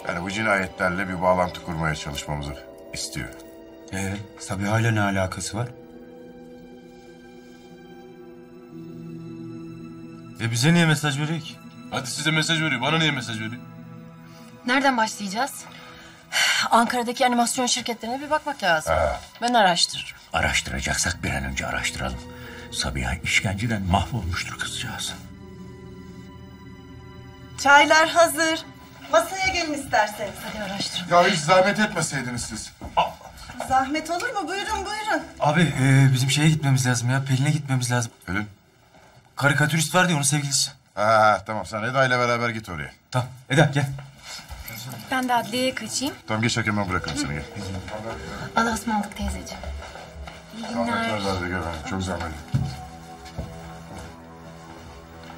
Yani bu cinayetlerle bir bağlantı kurmaya çalışmamızı istiyor. Ee, Sabiha ile ne alakası var? E bize niye mesaj veriyor ki? Hadi size mesaj veriyor. Bana niye mesaj veriyor? Nereden başlayacağız? Ankara'daki animasyon şirketlerine bir bakmak lazım. Ben araştırırım. Araştıracaksak bir an önce araştıralım. Sabiha işkenceden mahvolmuştur kızcağız. Çaylar hazır. Masaya gelin isterseniz. Hadi araştırın. Ya hiç zahmet etmeseydiniz siz. Zahmet olur mu? Buyurun buyurun. Abi e, bizim şeye gitmemiz lazım ya. Pelin'e gitmemiz lazım. Pelin? Karikatürist var diye onun sevgilisi. Ha, tamam sen Eda ile beraber git oraya. Tamam Eda gel. Ben de adliyeye kaçayım. Tamam geç hakemden bırakırım seni gel. Allah'a ısmarladık teyzeciğim. İyi günler. Verdi gel. Çok zahmet.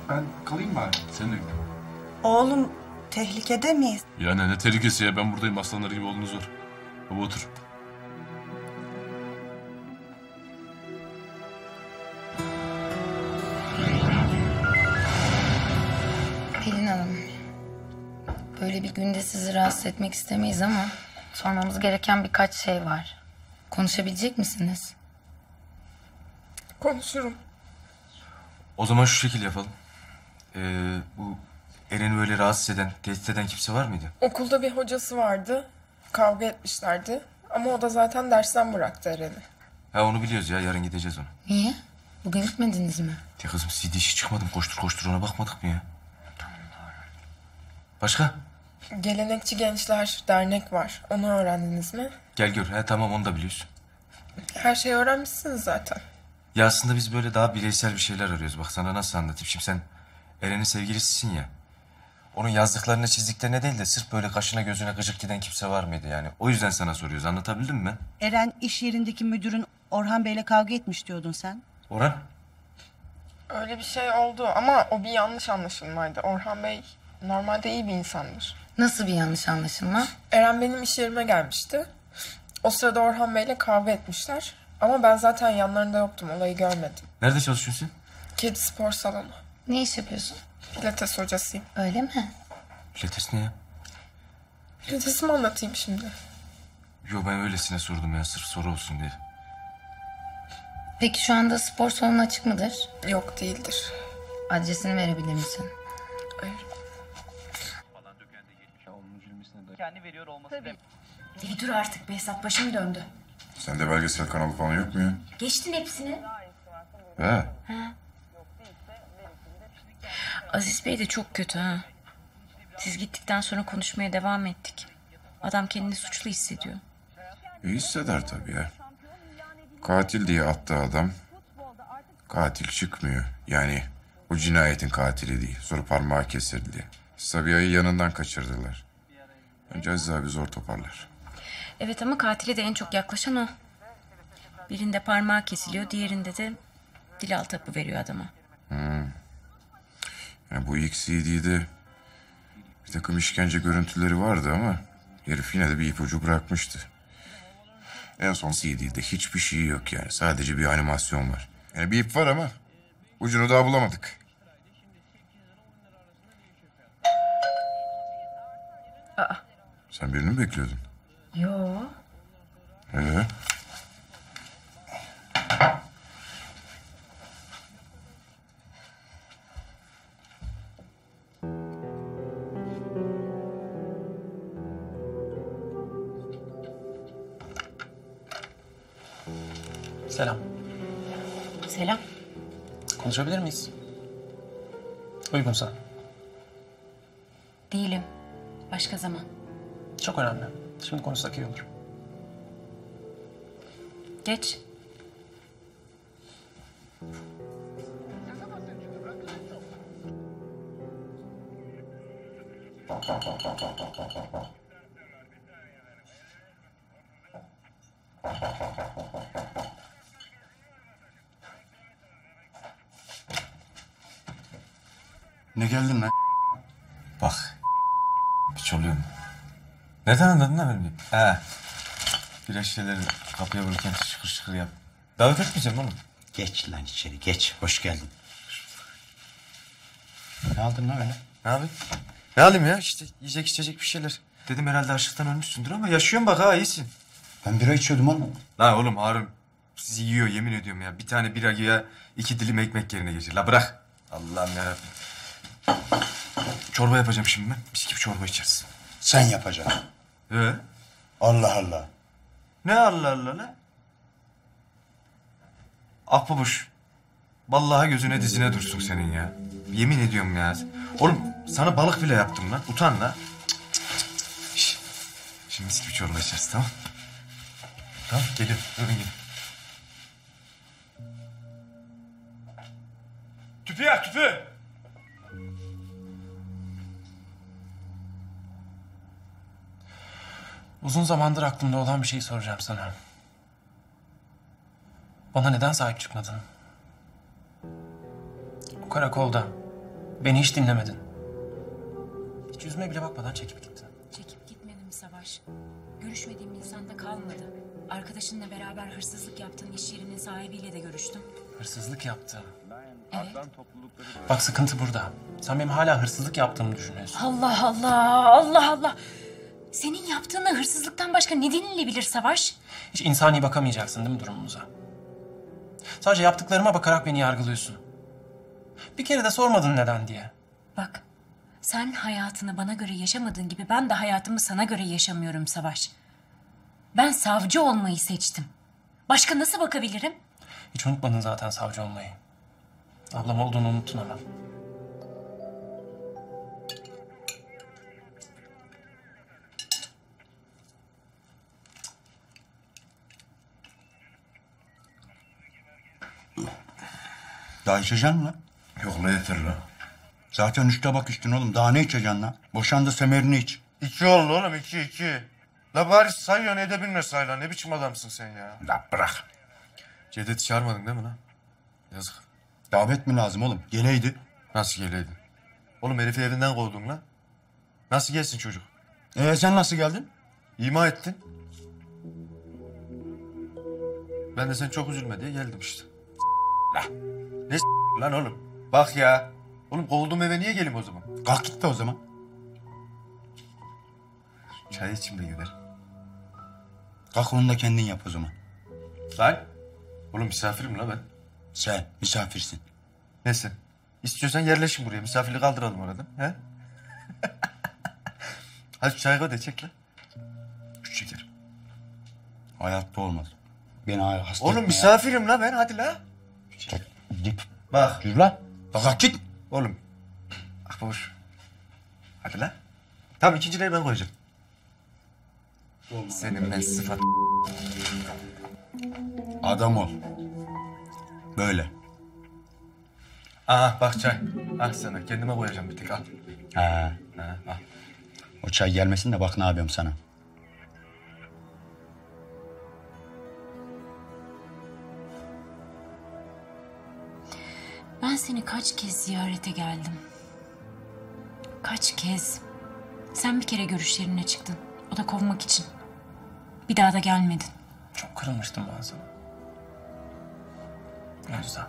Ben kalayım bari. Sen de Oğlum tehlikede miyiz? Yani ne tehlikesi ya ben buradayım aslanlar gibi oğlunuz var. Baba otur. Böyle bir günde sizi rahatsız etmek istemeyiz ama sormamız gereken birkaç şey var. Konuşabilecek misiniz? Konuşurum. O zaman şu şekil yapalım. Ee, bu Eren'i böyle rahatsız eden, tehdit eden kimse var mıydı? Okulda bir hocası vardı. Kavga etmişlerdi. Ama o da zaten dersten bıraktı Eren'i. Ha onu biliyoruz ya yarın gideceğiz ona. Niye? Bugün gitmediniz mi? Ya kızım CD işi çıkmadım koştur koştur ona bakmadık mı ya? Başka? Gelenekçi Gençler Dernek var. Onu öğrendiniz mi? Gel gör. Ha tamam onu da biliyoruz. Her şeyi öğrenmişsiniz zaten. Ya aslında biz böyle daha bireysel bir şeyler arıyoruz. Bak sana nasıl anlatayım. Şimdi sen Eren'in sevgilisisin ya. Onun yazdıklarına çizdiklerine değil de sırf böyle kaşına gözüne gıcık giden kimse var mıydı yani? O yüzden sana soruyoruz. Anlatabildim mi? Eren iş yerindeki müdürün Orhan Bey'le kavga etmiş diyordun sen. Orhan? Öyle bir şey oldu ama o bir yanlış anlaşılmaydı. Orhan Bey normalde iyi bir insandır. Nasıl bir yanlış anlaşılma? Eren benim iş yerime gelmişti. O sırada Orhan Bey'le kavga etmişler. Ama ben zaten yanlarında yoktum. Olayı görmedim. Nerede çalışıyorsun Kedi spor salonu. Ne iş yapıyorsun? Pilates hocasıyım. Öyle mi? Pilates ne ya? Pilatesi mi anlatayım şimdi? Yo ben öylesine sordum ya. Sırf soru olsun diye. Peki şu anda spor salonu açık mıdır? Yok değildir. Adresini verebilir misin? Kendi veriyor olması demek. Deli dur artık be hesap başım döndü. Sende belgesel kanalı falan yok mu ya? Geçtin hepsini. He. Ha. Aziz Bey de çok kötü ha. Siz gittikten sonra konuşmaya devam ettik. Adam kendini suçlu hissediyor. İyi hisseder tabii ya. Katil diye attığı adam katil çıkmıyor. Yani o cinayetin katili değil. Sonra parmağı kesildi. Sabiha'yı yanından kaçırdılar. Bence Aziz abi zor toparlar. Evet ama katile de en çok yaklaşan o. Birinde parmağı kesiliyor, diğerinde de dil altı hapı veriyor adama. Hmm. Yani bu ilk CD'de bir takım işkence görüntüleri vardı ama herif yine de bir ipucu bırakmıştı. En son CD'de hiçbir şey yok yani. Sadece bir animasyon var. Yani bir ip var ama ucunu daha bulamadık. Aa. Sen birini mi bekliyordun? Yo. Ee? Selam. Selam. Konuşabilir miyiz? Uygunsa. Önemli. Şimdi konuşsak iyi olur. Geç. Nereden anladın lan benim? He. Biraz şeyleri kapıya vururken şıkır şıkır yap. Davet etmeyeceğim oğlum. Geç lan içeri geç. Hoş geldin. Ne aldın lan öyle? Ne abi? Ne alayım ya işte yiyecek içecek bir şeyler. Dedim herhalde açlıktan ölmüşsündür ama yaşıyorsun bak ha iyisin. Ben bira içiyordum oğlum. Lan oğlum Harun sizi yiyor yemin ediyorum ya. Bir tane bira ya iki dilim ekmek yerine geçir. La bırak. Allah'ım yarabbim. Çorba yapacağım şimdi ben. Mis gibi çorba içeriz. Sen yapacaksın. Ee? Allah Allah. Ne Allah Allah lan? Akbabuş. Vallahi gözüne dizine dursun senin ya. Yemin ediyorum ya. Oğlum sana balık bile yaptım lan. Utan lan. Cık, cık, cık. Şş. Şimdi mis gibi çorba içeriz tamam Tamam geliyorum. Durun gelin. Tüpü yak tüpü. Uzun zamandır aklımda olan bir şey soracağım sana. Bana neden sahip çıkmadın? O karakolda beni hiç dinlemedin. Hiç yüzüme bile bakmadan çekip gittin. Çekip gitmedim Savaş. Görüşmediğim insan da kalmadı. Arkadaşınla beraber hırsızlık yaptığın iş yerinin sahibiyle de görüştüm. Hırsızlık yaptım. Evet. Bak sıkıntı burada. Sen benim hala hırsızlık yaptığımı düşünüyorsun. Allah Allah, Allah Allah. Senin yaptığını hırsızlıktan başka ne denilebilir Savaş? Hiç insani bakamayacaksın değil mi durumumuza? Sadece yaptıklarıma bakarak beni yargılıyorsun. Bir kere de sormadın neden diye. Bak, sen hayatını bana göre yaşamadığın gibi ben de hayatımı sana göre yaşamıyorum Savaş. Ben savcı olmayı seçtim. Başka nasıl bakabilirim? Hiç unutmadın zaten savcı olmayı. Ablam olduğunu unuttun ama. Daha içeceksin lan? Yok la yeter la. Zaten üç tabak içtin oğlum. Daha ne içeceksin lan? Boşan da semerini iç. İki oldu oğlum iki iki. La bari sayıyorsun edebilme say lan. Ne biçim adamsın sen ya? La bırak. Cevdet'i çağırmadın değil mi lan? Yazık. Davet mi lazım oğlum? Geleydi. Nasıl geleydi? Oğlum herifi evinden kovdun lan. Nasıl gelsin çocuk? Ee sen nasıl geldin? İma ettin. Ben de sen çok üzülme diye geldim işte. La. Ne lan oğlum? Bak ya. Oğlum kovulduğum eve niye geleyim o zaman? Kalk git de o zaman. Çay içimde gider. Kalk onu da kendin yap o zaman. Lan. Oğlum misafirim la ben. Sen misafirsin. Ne sen? İstiyorsan yerleşin buraya. Misafirlik kaldıralım oradan. He? Hadi çay koy da çek lan. Üç şeker. Hayatta olmaz. Beni hasta Oğlum etme ya. misafirim la ben hadi la. Git. Bak. Yürü lan. Kalk git. Oğlum. Ah boş. Hadi la. Tamam ikincileri ben koyacağım. Senin ben sıfat. Adam ol. Böyle. Aha bak çay. Al sana kendime koyacağım bir tek al. Ha. Ha, al. O çay gelmesin de bak ne yapıyorum sana. Ben seni kaç kez ziyarete geldim. Kaç kez. Sen bir kere görüşlerine çıktın. O da kovmak için. Bir daha da gelmedin. Çok kırılmıştım. O yüzden.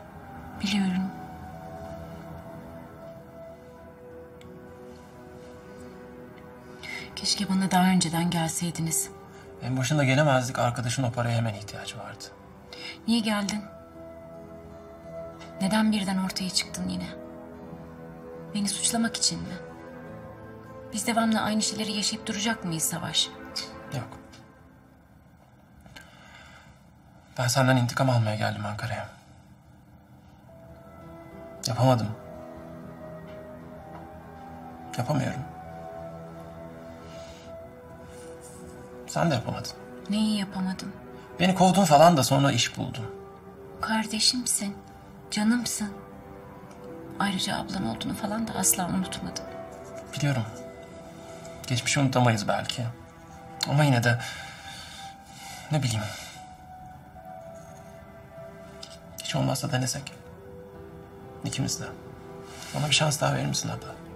Biliyorum. Keşke bana daha önceden gelseydiniz. En başında gelemezdik. Arkadaşın o paraya hemen ihtiyacı vardı. Niye geldin? Neden birden ortaya çıktın yine? Beni suçlamak için mi? Biz devamlı aynı şeyleri yaşayıp duracak mıyız Savaş? Yok. Ben senden intikam almaya geldim Ankara'ya. Yapamadım. Yapamıyorum. Sen de yapamadın. Neyi yapamadım? Beni kovdun falan da sonra iş buldun. Kardeşimsin, canımsın. Ayrıca ablam olduğunu falan da asla unutmadım. Biliyorum. Geçmişi unutamayız belki. Ama yine de... Ne bileyim. Hiç olmazsa denesek. İkimiz de. Bana bir şans daha verir misin abla?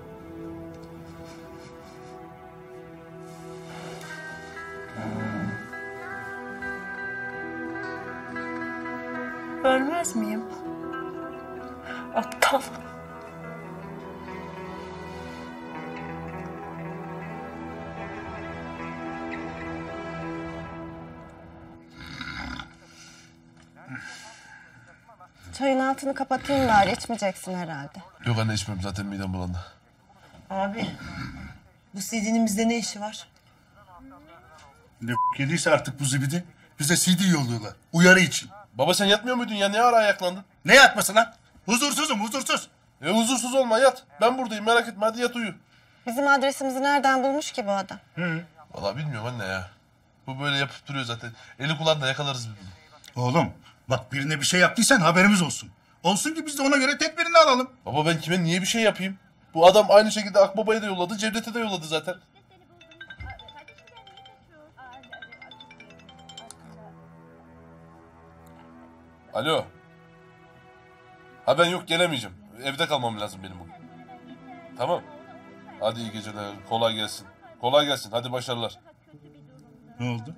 Altını kapatayım bari içmeyeceksin herhalde. Yok anne içmem zaten midem bulandı. Abi bu CD'nin bizde ne işi var? Ne yediyse artık bu zibidi bize CD yolluyorlar. Uyarı için. Baba sen yatmıyor muydun ya? Ne ara ayaklandın? Ne yatması lan? Huzursuzum huzursuz. E huzursuz olma yat. Ben buradayım merak etme hadi yat uyu. Bizim adresimizi nereden bulmuş ki bu adam? Vallahi bilmiyorum anne ya. Bu böyle yapıp duruyor zaten. Eli kulağında yakalarız birbirini. Oğlum bak birine bir şey yaptıysan haberimiz olsun. Olsun ki biz de ona göre tedbirini alalım. Baba ben kime niye bir şey yapayım? Bu adam aynı şekilde Akbaba'ya da yolladı, Cevdet'e de yolladı zaten. Alo. Ha ben yok gelemeyeceğim. Evde kalmam lazım benim bugün. Tamam. Hadi iyi geceler. Kolay gelsin. Kolay gelsin. Hadi başarılar. Ne oldu?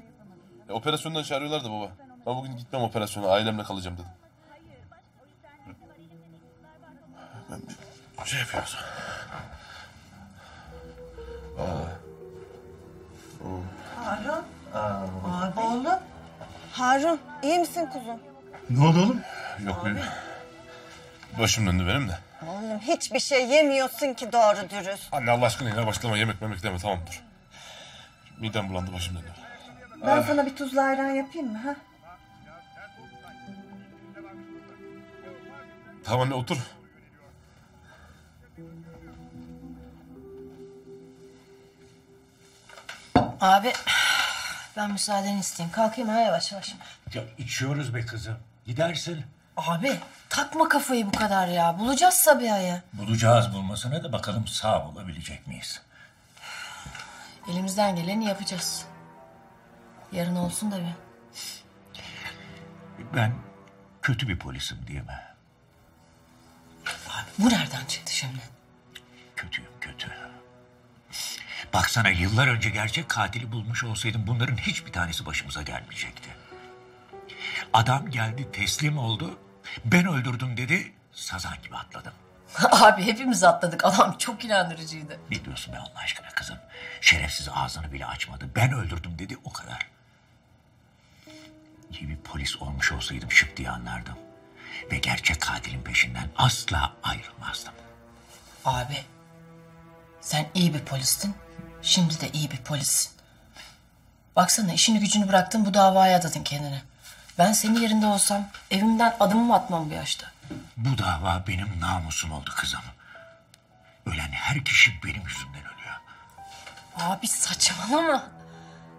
E, operasyondan çağırıyorlar da baba. Ben bugün gitmem operasyona. Ailemle kalacağım dedim. Şey yapıyoruz. Harun. Oğlum. Harun iyi misin kuzum? Ne oldu oğlum? Yok benim. Başım döndü benim de. Oğlum hiçbir şey yemiyorsun ki doğru dürüst. Anne Allah aşkına yine başlama yemek memek deme tamam dur. Midem bulandı başım döndü. Ben sana bir tuzlu ayran yapayım mı? Ha? Tamam anne otur. Abi ben müsaadeni isteyeyim. Kalkayım ha yavaş yavaş. Ya içiyoruz be kızım. Gidersin. Abi takma kafayı bu kadar ya. Bulacağız Sabiha'yı. Bulacağız bulmasına da bakalım sağ bulabilecek miyiz? Elimizden geleni yapacağız. Yarın olsun da bir. Ben kötü bir polisim diye mi? Bu nereden çıktı şimdi? Kötüyüm kötü. Baksana yıllar önce gerçek katili bulmuş olsaydım bunların hiçbir tanesi başımıza gelmeyecekti. Adam geldi teslim oldu. Ben öldürdüm dedi. Sazan gibi atladım. Abi hepimiz atladık. Adam çok inandırıcıydı. Ne diyorsun be Allah aşkına kızım? Şerefsiz ağzını bile açmadı. Ben öldürdüm dedi o kadar. İyi bir polis olmuş olsaydım şıp diye anlardım. Ve gerçek katilin peşinden asla ayrılmazdım. Abi sen iyi bir polistin. Şimdi de iyi bir polissin. Baksana işini gücünü bıraktın bu davaya adadın kendini. Ben senin yerinde olsam evimden adımımı atmam bu yaşta. Bu dava benim namusum oldu kızım. Ölen her kişi benim yüzümden ölüyor. Abi saçmalama.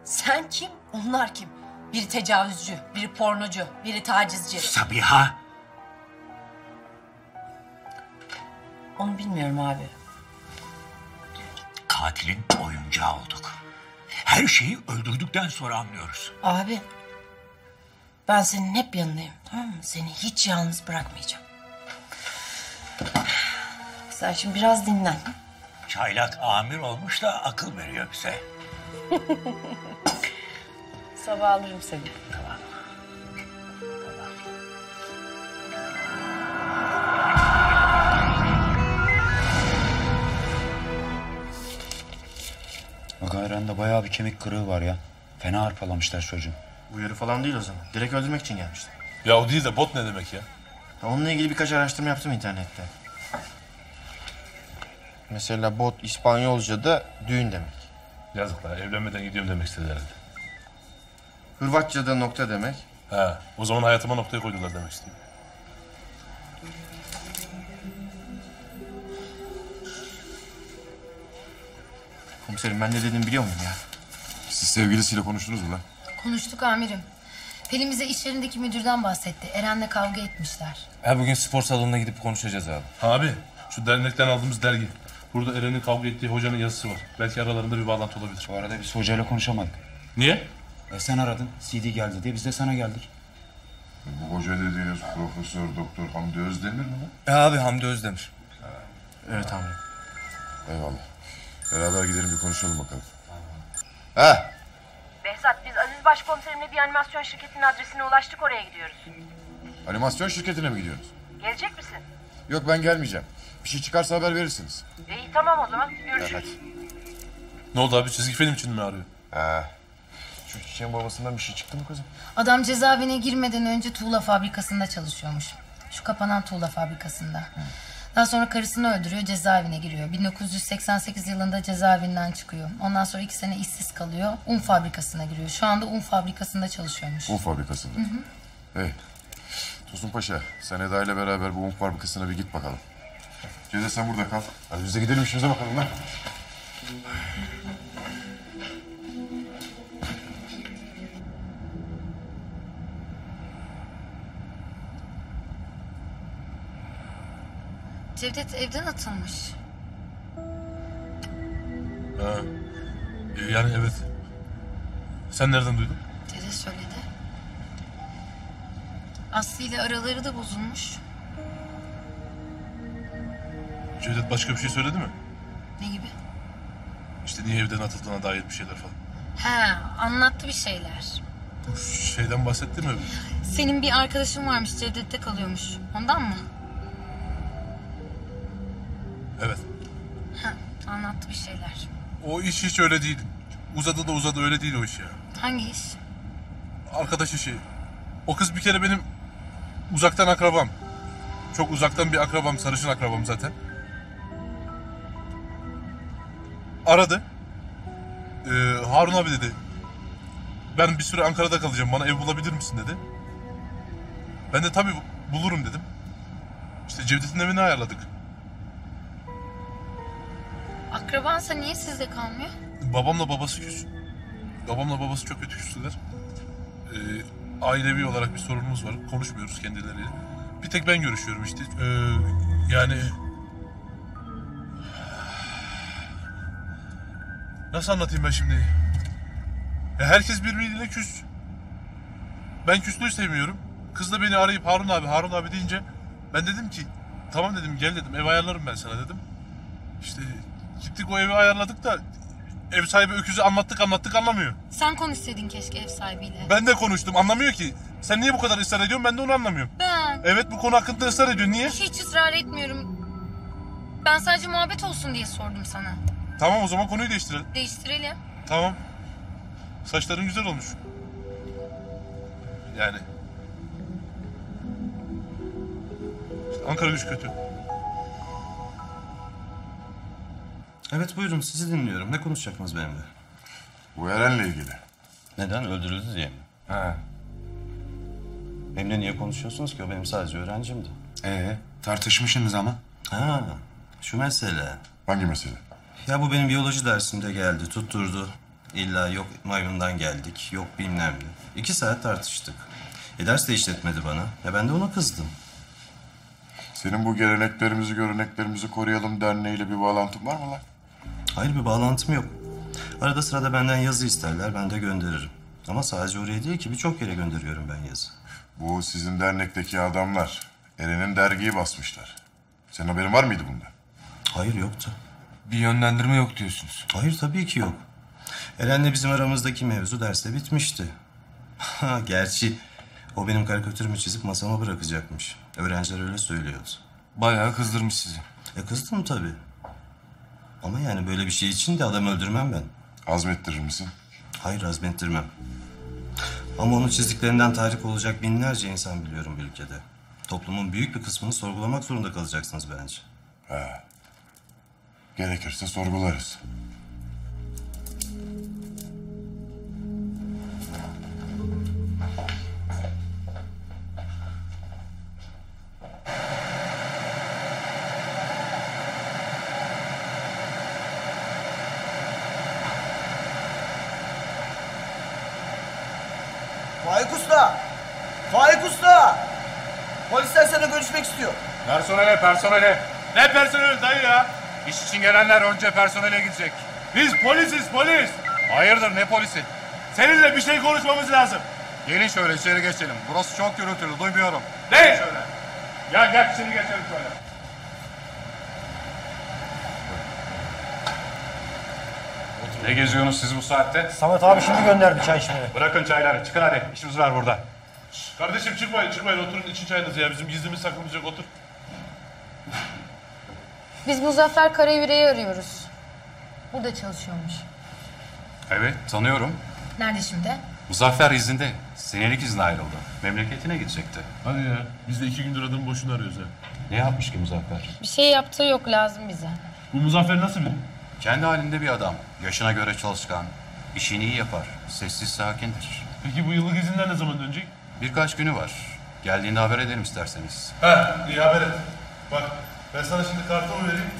Sen kim? Onlar kim? Biri tecavüzcü, biri pornocu, biri tacizci. Sabiha Onu bilmiyorum abi. Katilin oyuncağı olduk. Her şeyi öldürdükten sonra anlıyoruz. Abi ben senin hep yanındayım. Tamam mı? Seni hiç yalnız bırakmayacağım. Sen şimdi biraz dinlen. Çaylak amir olmuş da akıl veriyor bize. Sabah alırım seni. Ayran'da bayağı bir kemik kırığı var ya. Fena arpalamışlar çocuğu. Uyarı falan değil o zaman. Direkt öldürmek için gelmişler. Ya o değil de bot ne demek ya? Ya Onunla ilgili birkaç araştırma yaptım internette. Mesela bot İspanyolca'da düğün demek. Yazıklar evlenmeden gidiyorum demek istediler herhalde. Hırvatça'da nokta demek. Ha, o zaman hayatıma noktayı koydular demek istiyor. Komiserim ben ne dediğimi biliyor muyum ya? Siz sevgilisiyle konuştunuz mu lan? Konuştuk amirim. Pelin bize iş yerindeki müdürden bahsetti. Eren'le kavga etmişler. Ha bugün spor salonuna gidip konuşacağız abi. Abi şu dernekten aldığımız dergi. Burada Eren'in kavga ettiği hocanın yazısı var. Belki aralarında bir bağlantı olabilir. Bu arada biz hocayla konuşamadık. Niye? E sen aradın. CD geldi diye biz de sana geldik. Bu hoca dediğiniz Profesör Doktor Hamdi Özdemir mi? Ya abi Hamdi Özdemir. Evet amirim. Eyvallah. Beraber gidelim bir konuşalım bakalım. Ha, Behzat biz Aziz Başkomiserimle bir animasyon şirketinin adresine ulaştık oraya gidiyoruz. Animasyon şirketine mi gidiyorsunuz? Gelecek misin? Yok ben gelmeyeceğim. Bir şey çıkarsa haber verirsiniz. İyi tamam o zaman görüşürüz. Ne oldu abi çizgi film için mi arıyor? Ee, şu çiçeğin babasından bir şey çıktı mı kızım? Adam cezaevine girmeden önce tuğla fabrikasında çalışıyormuş. Şu kapanan tuğla fabrikasında. Daha sonra karısını öldürüyor, cezaevine giriyor. 1988 yılında cezaevinden çıkıyor. Ondan sonra iki sene işsiz kalıyor. Un fabrikasına giriyor. Şu anda un fabrikasında çalışıyormuş. Un fabrikasında. Hı hı. Hey. Tosun Paşa, sen Eda ile beraber bu un fabrikasına bir git bakalım. Cevdet sen burada kal. Hadi biz de gidelim işimize bakalım lan. Cevdet evden atılmış. Ha. Yani evet. Sen nereden duydun? Dede söyledi. Aslı ile araları da bozulmuş. Cevdet başka bir şey söyledi mi? Ne gibi? niye evden atıldığına dair bir şeyler falan. He, anlattı bir şeyler. Şeyden bahsetti mi? Senin bir arkadaşın varmış, Cevdet'te kalıyormuş. Ondan mı? O iş hiç öyle değil. Uzadı da uzadı öyle değil o iş ya. Hangi iş? Arkadaş işi. O kız bir kere benim uzaktan akrabam. Çok uzaktan bir akrabam, sarışın akrabam zaten. Aradı. Ee, Harun abi dedi. Ben bir süre Ankara'da kalacağım. Bana ev bulabilir misin dedi. Ben de tabii bulurum dedim. İşte Cevdet'in evini ayarladık. Akrabansa niye sizde kalmıyor? Babamla babası küs. Babamla babası çok kötü küstüler. Ee, ailevi olarak bir sorunumuz var. Konuşmuyoruz kendileriyle. Bir tek ben görüşüyorum işte. Ee, yani... Nasıl anlatayım ben şimdi? Ya herkes birbiriyle küs. Ben küslüğü sevmiyorum. Kız da beni arayıp Harun abi, Harun abi deyince ben dedim ki tamam dedim gel dedim ev ayarlarım ben sana dedim. İşte gittik o evi ayarladık da ev sahibi öküzü anlattık anlattık anlamıyor. Sen konuşsaydın keşke ev sahibiyle. Ben de konuştum anlamıyor ki. Sen niye bu kadar ısrar ediyorsun ben de onu anlamıyorum. Ben Evet bu konu hakkında ısrar ediyor. Niye? hiç ısrar etmiyorum. Ben sadece muhabbet olsun diye sordum sana. Tamam o zaman konuyu değiştirelim. Değiştirelim. Tamam. Saçların güzel olmuş. Yani. İşte Ankara gücü kötü. Evet buyurun sizi dinliyorum. Ne konuşacaktınız benimle? Bu Eren'le ilgili. Neden? Öldürüldü diye mi? Ha. Benimle niye konuşuyorsunuz ki? O benim sadece öğrencimdi. Ee, tartışmışsınız ama. Ha, şu mesele. Hangi mesele? Ya bu benim biyoloji dersimde geldi, tutturdu. İlla yok maymundan geldik, yok bilmem ne. İki saat tartıştık. E ders de işletmedi bana. Ya ben de ona kızdım. Senin bu geleneklerimizi, göreneklerimizi koruyalım derneğiyle bir bağlantın var mı lan? Hayır bir bağlantım yok. Arada sırada benden yazı isterler, ben de gönderirim. Ama sadece oraya değil ki birçok yere gönderiyorum ben yazı. Bu sizin dernekteki adamlar Eren'in dergiyi basmışlar. Senin haberin var mıydı bundan? Hayır yoktu. Bir yönlendirme yok diyorsunuz. Hayır tabii ki yok. Eren'le bizim aramızdaki mevzu derste bitmişti. Ha, Gerçi o benim karikatürümü çizip masama bırakacakmış. Öğrenciler öyle söylüyordu. Bayağı kızdırmış sizi. E kızdım tabii. Ama yani böyle bir şey için de adam öldürmem ben. Azmettirir misin? Hayır azmettirmem. Ama onun çizdiklerinden tahrik olacak binlerce insan biliyorum bu ülkede. Toplumun büyük bir kısmını sorgulamak zorunda kalacaksınız bence. Ha. Gerekirse sorgularız. Personele, personele. Ne personeli dayı ya? İş için gelenler önce personele gidecek. Biz polisiz, polis. Hayırdır, ne polisi? Seninle bir şey konuşmamız lazım. Gelin şöyle içeri geçelim. Burası çok gürültülü, duymuyorum. Ne? Gelin şöyle. Gel gel içeri geçelim şöyle. Ne geziyorsunuz siz bu saatte? Samet abi şimdi gönderdi çay içmeye. Bırakın çayları, çıkın hadi. İşimiz var burada. Kardeşim çıkmayın çıkmayın oturun için çayınızı ya. Bizim gizlimiz saklımız yok otur. Biz Muzaffer Karayüre'yi arıyoruz. Burada çalışıyormuş. Evet, tanıyorum. Nerede şimdi? Muzaffer izinde. Senelik izne ayrıldı. Memleketine gidecekti. Hadi ya. Biz de iki gündür adamı boşuna arıyoruz ha. Ne yapmış ki Muzaffer? Bir şey yaptığı yok lazım bize. Bu Muzaffer nasıl biri? Kendi halinde bir adam. Yaşına göre çalışkan. işini iyi yapar. Sessiz sakindir. Peki bu yıllık izinden ne zaman dönecek? Birkaç günü var. Geldiğinde haber edelim isterseniz. Ha iyi haber et. Bak ben sana şimdi kartımı vereyim.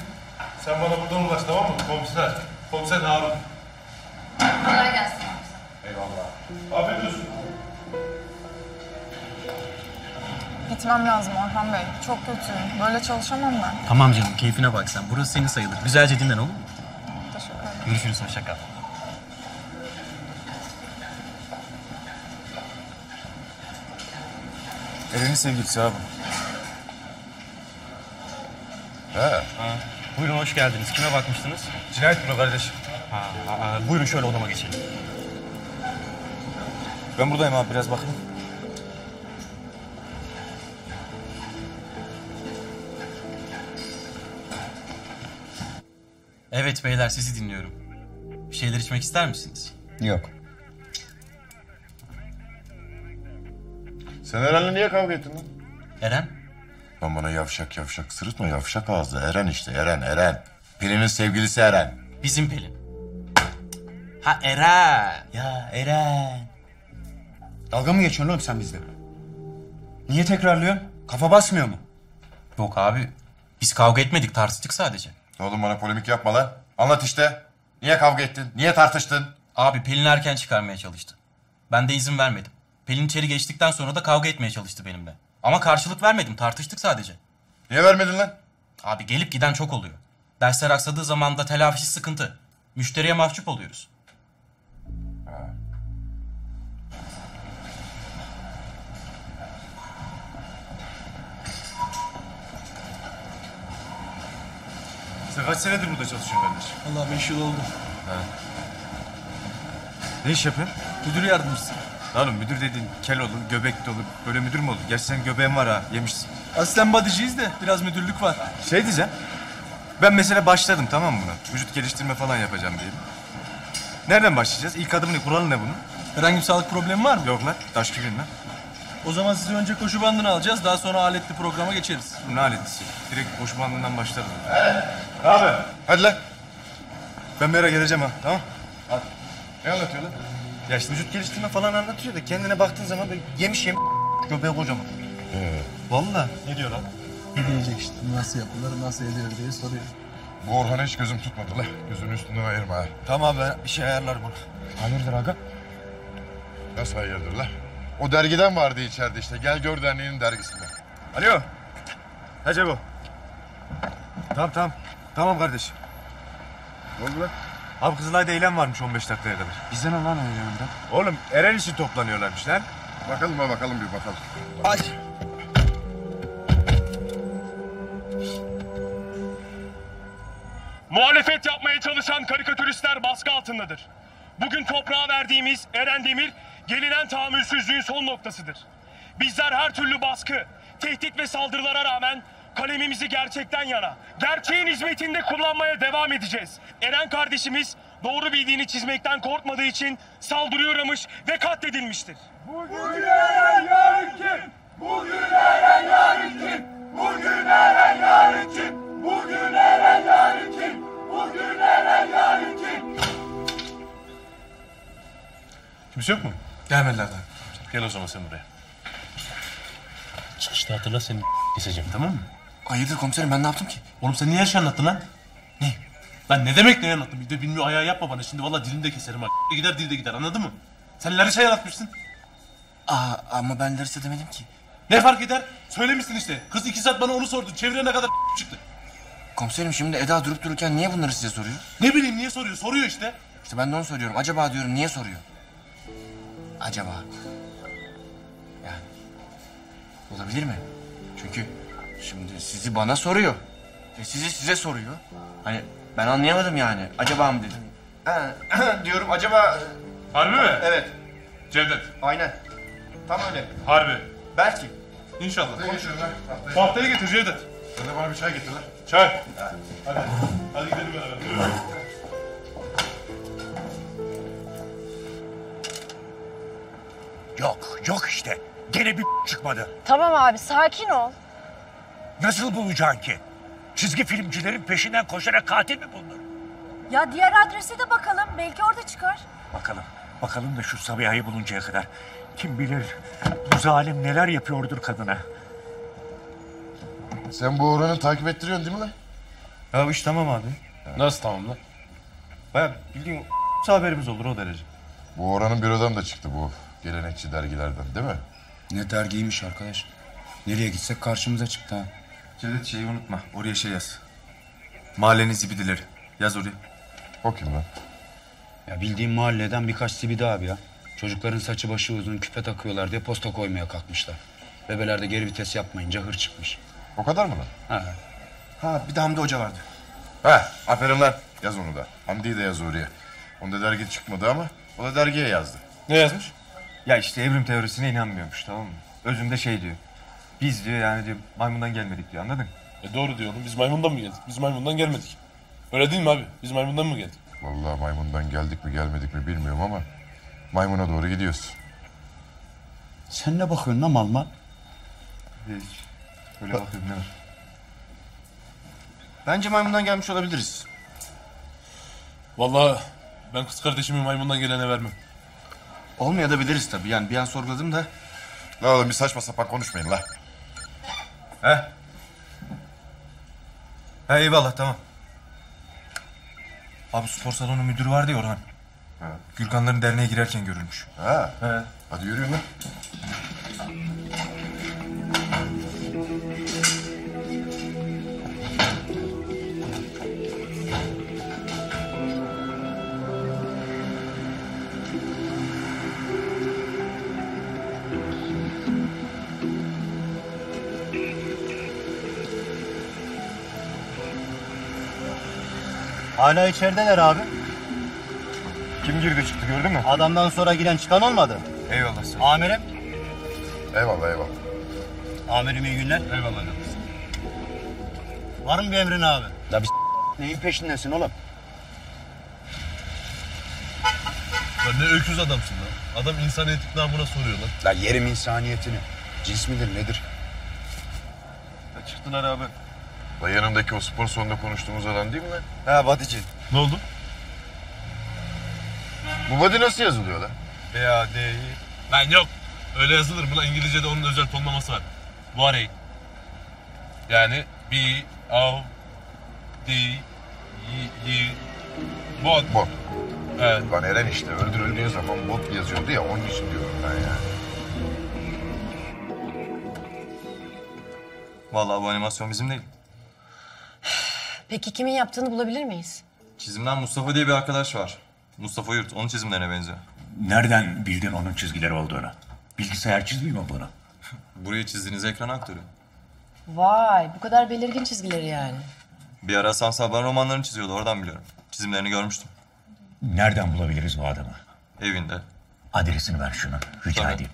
Sen bana buradan ulaş tamam mı? Komiser. Komiser Harun. Kolay gelsin. Eyvallah. Afiyet olsun. Gitmem lazım Orhan Bey. Çok kötüyüm. Böyle çalışamam ben. Tamam canım keyfine bak sen. Burası senin sayılır. Güzelce dinlen olur mu? Teşekkür ederim. Görüşürüz hoşça kal. Eren'in sevgilisi abi. Ha. Buyurun hoş geldiniz. Kime bakmıştınız? Cinayet büro kardeşim. Aa, buyurun şöyle odama geçelim. Ben buradayım abi biraz bakın. Evet beyler sizi dinliyorum. Bir şeyler içmek ister misiniz? Yok. Sen Eren'le niye kavga ettin lan? Eren? Lan bana yavşak yavşak sırıtma yavşak ağızlı. Eren işte Eren Eren. Pelin'in sevgilisi Eren. Bizim Pelin. Ha Eren. Ya Eren. Dalga mı geçiyorsun oğlum sen bizle? Niye tekrarlıyorsun? Kafa basmıyor mu? Yok abi. Biz kavga etmedik tartıştık sadece. Oğlum bana polemik yapma lan. Anlat işte. Niye kavga ettin? Niye tartıştın? Abi Pelin erken çıkarmaya çalıştı. Ben de izin vermedim. Pelin içeri geçtikten sonra da kavga etmeye çalıştı benimle. Ama karşılık vermedim tartıştık sadece. Niye vermedin lan? Abi gelip giden çok oluyor. Dersler aksadığı zaman da telafisi sıkıntı. Müşteriye mahcup oluyoruz. Sen kaç senedir burada çalışıyorsun kardeş? Vallahi beş yıl oldu. Ne iş yapıyorsun? Müdür yardımcısı. Lan oğlum müdür dediğin kel olur, göbekli olur. Böyle müdür mü olur? Gerçi sen göbeğin var ha, yemişsin. Aslen bodyciyiz de biraz müdürlük var. Şey diyeceğim. Ben mesela başladım tamam mı buna? Vücut geliştirme falan yapacağım diyelim. Nereden başlayacağız? İlk adımı ne? Kuralı ne bunun? Herhangi bir sağlık problemi var mı? Yok lan. Taş gibi lan. O zaman sizi önce koşu bandını alacağız. Daha sonra aletli programa geçeriz. Bu ne aletlisi? Direkt koşu bandından başlarız. Abi. Hadi lan. Ben bir ara geleceğim ha. Tamam? Hadi. Ne anlatıyor lan? Ya işte vücut geliştirme falan anlatıyor da kendine baktığın zaman böyle yemiş yem göbeği kocaman. Ee, Vallahi. Ne diyor lan? Ne diyecek işte nasıl yapılır, nasıl edilir diye soruyor. Bu Orhan'a hiç gözüm tutmadı lan. Gözünü üstünden ayırma ha. Tamam ben bir şey ayarlarım ona. Hayırdır aga? Nasıl hayırdır lan? O dergiden vardı içeride işte. Gel gör derneğinin dergisinde. Alo. Hacı bu. Tamam tamam. Tamam kardeş. Ne oldu lan? Abi Kızılay'da eylem varmış 15 dakikaya kadar. Bize ne lan eylemden? Oğlum Eren için toplanıyorlarmış lan. Bakalım ha bakalım bir bakalım. Ay. Muhalefet yapmaya çalışan karikatüristler baskı altındadır. Bugün toprağa verdiğimiz Eren Demir gelinen tahammülsüzlüğün son noktasıdır. Bizler her türlü baskı, tehdit ve saldırılara rağmen kalemimizi gerçekten yana, gerçeğin hizmetinde kullanmaya devam edeceğiz. Eren kardeşimiz doğru bildiğini çizmekten korkmadığı için saldırıya uğramış ve katledilmiştir. Bugün Eren yarın kim? Bugün Eren yarın kim? Bugün Eren yarın kim? Bugün Eren yarın kim? Bugün Eren yarın kim? Kimse yok mu? Gelmediler daha. Gel o zaman sen buraya. Çıkışta hatırla seni keseceğim tamam mı? Hayırdır komiserim ben ne yaptım ki? Oğlum sen niye her şeyi anlattın lan? Ne? Lan ne demek ne anlattın? Bir de bilmiyor ayağı yapma bana. Şimdi vallahi dilini de keserim ha. Gider dili de gider anladın mı? Sen Larissa yaratmışsın. Aa ama ben Larissa demedim ki. Ne fark eder? Söylemişsin işte. Kız iki saat bana onu sordu. Çevrene kadar çıktı. Komiserim şimdi Eda durup dururken niye bunları size soruyor? Ne bileyim niye soruyor? Soruyor işte. İşte ben de onu soruyorum. Acaba diyorum niye soruyor? Acaba. Yani. Olabilir mi? Çünkü şimdi sizi bana soruyor. Ve sizi size soruyor. Hani ben anlayamadım yani. Acaba mı dedim. Ha, diyorum acaba... Harbi mi? Evet. Cevdet. Aynen. Tam öyle. Harbi. Belki. İnşallah. Haftaya. Tahtayı getir Cevdet. Sen de bana bir çay getir lan. Çay. Hadi. Hadi gidelim beraber. Yürü. Yok, yok işte. Gene bir çıkmadı. Tamam abi sakin ol. Nasıl bulacaksın ki? Çizgi filmcilerin peşinden koşarak katil mi bulunur? Ya diğer adrese de bakalım. Belki orada çıkar. Bakalım, bakalım da şu Sabiha'yı buluncaya kadar. Kim bilir bu zalim neler yapıyordur kadına. Sen bu Orhan'ı takip ettiriyorsun değil mi lan? Ya bu iş tamam abi. Nasıl tamam lan? Baya bildiğin haberimiz olur o derece. Bu Orhan'ın bürodan da çıktı bu gelenekçi dergilerden değil mi? Ne dergiymiş arkadaş. Nereye gitsek karşımıza çıktı ha. Cevdet şeyi unutma. Oraya şey yaz. Mahallenin zibidileri. Yaz oraya. O kim lan? Ya bildiğim mahalleden birkaç zibidi abi ya. Çocukların saçı başı uzun küpe takıyorlar diye posta koymaya kalkmışlar. Bebeler de geri vites yapmayınca hır çıkmış. O kadar mı lan? Ha. Ha bir de Hamdi Hoca vardı. Ha, aferin lan. Yaz onu da. Hamdi'yi de yaz oraya. Onda dergi çıkmadı ama o da dergiye yazdı. Ne yazmış? Ya işte evrim teorisine inanmıyormuş tamam mı? Özünde şey diyor. Biz diyor yani diyor maymundan gelmedik diyor anladın? E doğru diyor oğlum. Biz maymundan mı geldik? Biz maymundan gelmedik. Öyle değil mi abi? Biz maymundan mı geldik? Vallahi maymundan geldik mi gelmedik mi bilmiyorum ama maymuna doğru gidiyoruz. Sen ne bakıyorsun lan mal mal? Hiç. Öyle bakıyorum ne var? Bence maymundan gelmiş olabiliriz. Vallahi ben kız kardeşimi maymundan gelene vermem. Olmayabiliriz tabii yani bir an sorguladım da. La oğlum bir saçma sapan konuşmayın la. He? He eyvallah tamam. Abi spor salonu müdürü vardı ya Orhan. Gürkanların derneğe girerken görülmüş. Ha. He. Hadi yürüyün lan. Hala içerideler abi. Kim girdi çıktı gördün mü? Adamdan sonra giren çıkan olmadı. Eyvallah sağ Amirim. Eyvallah eyvallah. Amirim iyi günler. Eyvallah. Var mı bir emrin abi? La bir neyin peşindesin oğlum? Lan ne öküz adamsın lan. Adam insaniyetlik namına soruyor lan. La yerim insaniyetini. Cins midir nedir? Çıktılar abi. La yanımdaki o spor salonunda konuştuğumuz adam değil mi lan? He Badici. Ne oldu? Bu body nasıl yazılıyor lan? B-A-D-I. Lan yok. Öyle yazılır mı lan? İngilizce'de onun özel tonlaması var. Body. Yani B, O, D, Y, Y, bot. Bot. Evet. Lan Eren işte öldürüldüğü zaman bot yazıyordu ya onun için diyorum ben yani. Vallahi bu animasyon bizim değil. Peki kimin yaptığını bulabilir miyiz? Çizimden Mustafa diye bir arkadaş var. Mustafa Yurt. Onun çizimlerine benziyor. Nereden bildin onun çizgileri olduğunu? Bilgisayar çizmiyor mu bunu? Burayı çizdiğiniz ekran aktörü. Vay bu kadar belirgin çizgileri yani. Bir ara Hasan romanlarını çiziyordu. Oradan biliyorum. Çizimlerini görmüştüm. Nereden bulabiliriz bu adamı? Evinde. Adresini ver şunu. Rica Tabii. edeyim.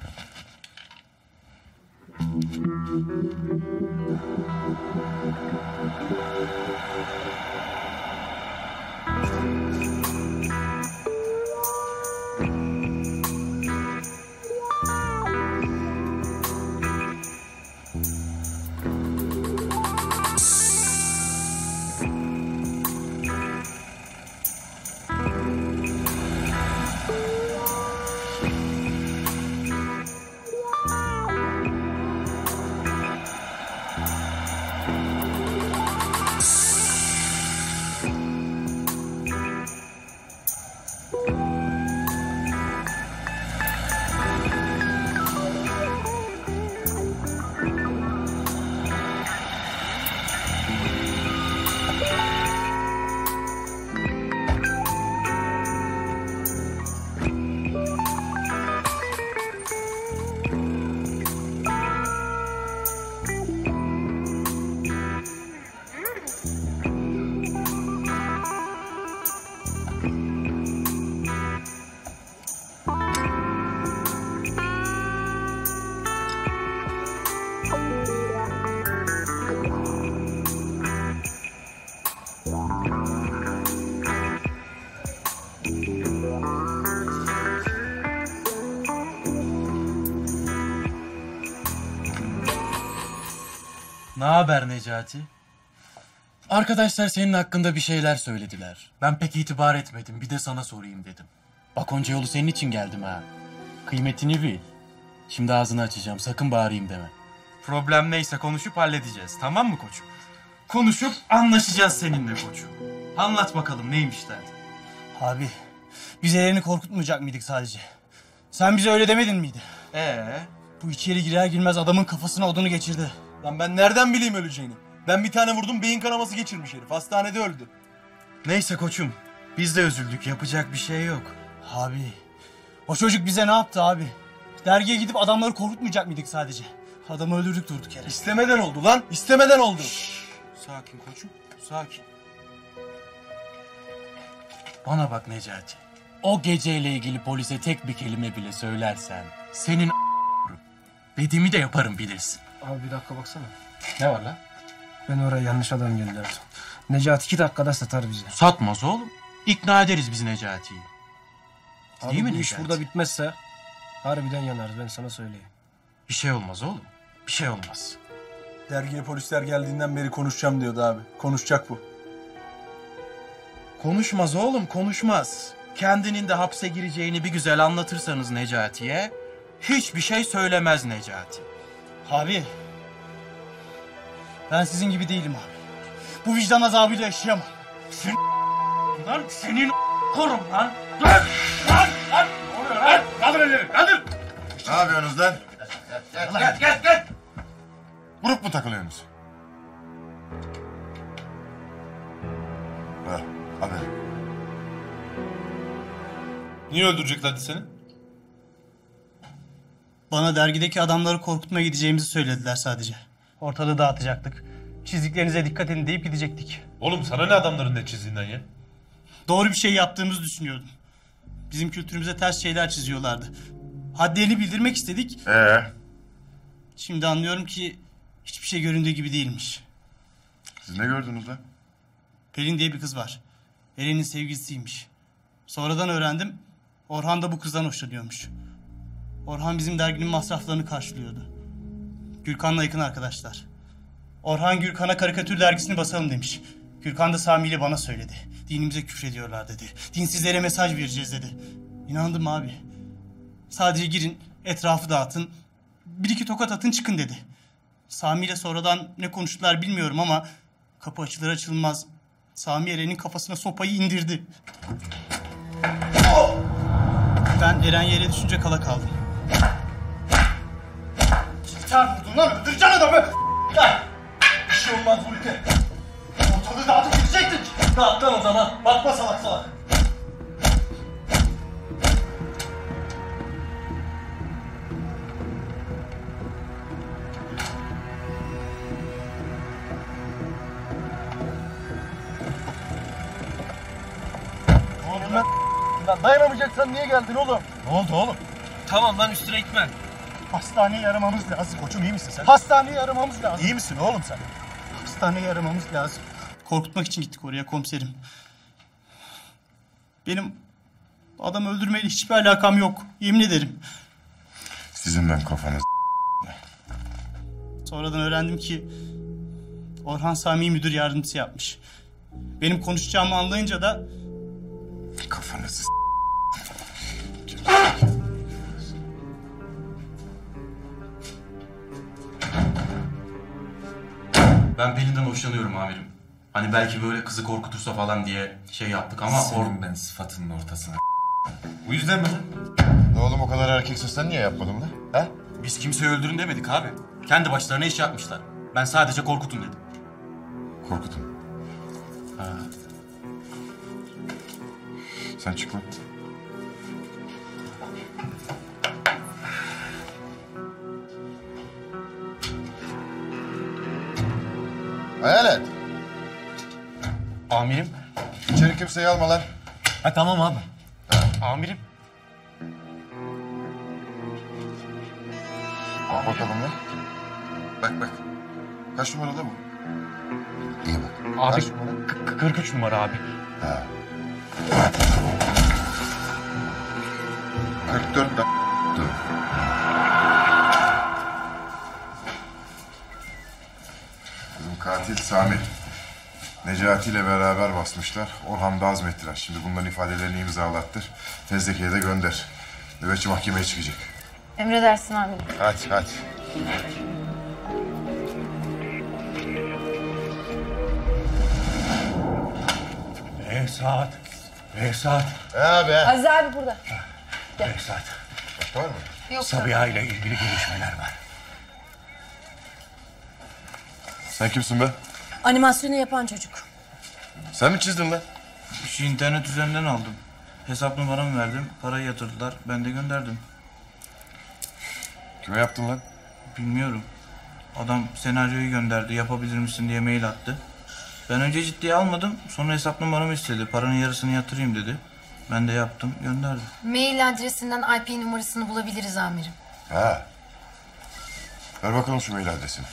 Ne haber Necati? Arkadaşlar senin hakkında bir şeyler söylediler. Ben pek itibar etmedim. Bir de sana sorayım dedim. Bak onca yolu senin için geldim ha. Kıymetini bil. Şimdi ağzını açacağım. Sakın bağırayım deme. Problem neyse konuşup halledeceğiz. Tamam mı koçum? Konuşup anlaşacağız seninle koçum. Anlat bakalım neymiş derdin? Abi biz Eren'i korkutmayacak mıydık sadece? Sen bize öyle demedin miydi? Ee? Bu içeri girer girmez adamın kafasına odunu geçirdi. Lan ben nereden bileyim öleceğini? Ben bir tane vurdum beyin kanaması geçirmiş herif. Hastanede öldü. Neyse koçum. Biz de üzüldük. Yapacak bir şey yok. Abi o çocuk bize ne yaptı abi? Dergiye gidip adamları korkutmayacak mıydık sadece? Adamı öldürdük durduk yere. İstemeden oldu lan. İstemeden oldu. Sakin koçum. Sakin. Bana bak Necati. O geceyle ilgili polise tek bir kelime bile söylersen senin dediğimi de yaparım bilirsin. Abi bir dakika baksana. Ne var lan? Ben oraya yanlış adam gönderdim. Necati iki dakikada satar bizi. Satmaz oğlum. İkna ederiz biz Necati'yi. Abi Değil mi bu iş Necati? burada bitmezse harbiden yanarız ben sana söyleyeyim. Bir şey olmaz oğlum. Bir şey olmaz. Dergiye polisler geldiğinden beri konuşacağım diyordu abi. Konuşacak bu. Konuşmaz oğlum konuşmaz. Kendinin de hapse gireceğini bir güzel anlatırsanız Necati'ye hiçbir şey söylemez Necati. Abi. Ben sizin gibi değilim abi. Bu vicdan azabıyla yaşayamam. Sen lan senin korum lan. Lan lan lan. Ne oluyor lan? Kaldır elleri kaldır. Ne yapıyorsunuz lan? Gel gel gel. Grup mu takılıyorsunuz? Ha, haber. Niye öldüreceklerdi seni? Bana dergideki adamları korkutmaya gideceğimizi söylediler sadece. Ortalığı dağıtacaktık. Çizdiklerinize dikkat edin deyip gidecektik. Oğlum sana ne adamların ne çizdiğinden ya? Doğru bir şey yaptığımızı düşünüyordum. Bizim kültürümüze ters şeyler çiziyorlardı. Haddini bildirmek istedik. Ee? Şimdi anlıyorum ki hiçbir şey göründüğü gibi değilmiş. Siz ne gördünüz lan? Pelin diye bir kız var. Eren'in sevgilisiymiş. Sonradan öğrendim Orhan da bu kızdan hoşlanıyormuş. Orhan bizim derginin masraflarını karşılıyordu. Gürkan'la yakın arkadaşlar. Orhan Gürkan'a karikatür dergisini basalım demiş. Gürkan da Sami ile bana söyledi. Dinimize küfrediyorlar dedi. Dinsizlere mesaj vereceğiz dedi. İnandım abi. Sadece girin, etrafı dağıtın, bir iki tokat atın çıkın dedi. Sami ile sonradan ne konuştular bilmiyorum ama kapı açılır açılmaz Sami Eren'in kafasına sopayı indirdi. Ben Eren yere düşünce kala kaldım. Sen vurdun lan öldüreceksin adamı. Gel. Bir şey olmaz bu ülke. Ortalığı dağıtıp gidecektik. Dağıt lan o zaman. Bakma salak salak. Dayanamayacaksan niye geldin oğlum? Ne oldu oğlum? Tamam lan üstüne gitme. Hastaneyi aramamız lazım. Koçum iyi misin sen? Hastaneyi aramamız lazım. İyi misin oğlum sen? Hastaneyi aramamız lazım. Korkutmak için gittik oraya komiserim. Benim adam öldürmeyle hiçbir alakam yok. Yemin ederim. Sizin ben kafanız. Sonradan öğrendim ki Orhan Sami müdür yardımcısı yapmış. Benim konuşacağımı anlayınca da Kafanızı Ben Pelin'den hoşlanıyorum amirim. Hani belki böyle kızı korkutursa falan diye şey yaptık ama... Senin ben sıfatının ortasına. Bu yüzden mi? Ne oğlum o kadar erkeksin sen niye yapmadın lan? Ha? Biz kimseyi öldürün demedik abi. Kendi başlarına iş yapmışlar. Ben sadece korkutun dedim. Korkutun. Ha. Sen çık lan. Hayalet. Amirim. İçeri kimseyi alma lan. Ha tamam abi. Amirim. Bak bakalım lan. Bak bak. Kaç numaralı bu? İyi bak. Abi Kaç numara? k- k- 43 numara abi. Ha. 44 da... Dur. Katil Sami. Necati ile beraber basmışlar. Orhan da azmettiler. Şimdi bunların ifadelerini imzalattır. Fezleke'ye de gönder. Nöbetçi mahkemeye çıkacak. Emredersin amirim. Hadi hadi. Behzat. Behzat. Abi. Aziz abi burada. Behzat. Başka var mı? Yok. Sabiha ile ilgili gelişmeler var. Sen kimsin be? Animasyonu yapan çocuk. Sen mi çizdin lan? İşi internet üzerinden aldım. Hesap numaramı verdim. Parayı yatırdılar. Ben de gönderdim. Kime yaptın lan? Bilmiyorum. Adam senaryoyu gönderdi. Yapabilir misin diye mail attı. Ben önce ciddiye almadım. Sonra hesap numaramı istedi. Paranın yarısını yatırayım dedi. Ben de yaptım, gönderdim. Mail adresinden IP numarasını bulabiliriz amirim. Ha. Ver bakalım şu mail adresini.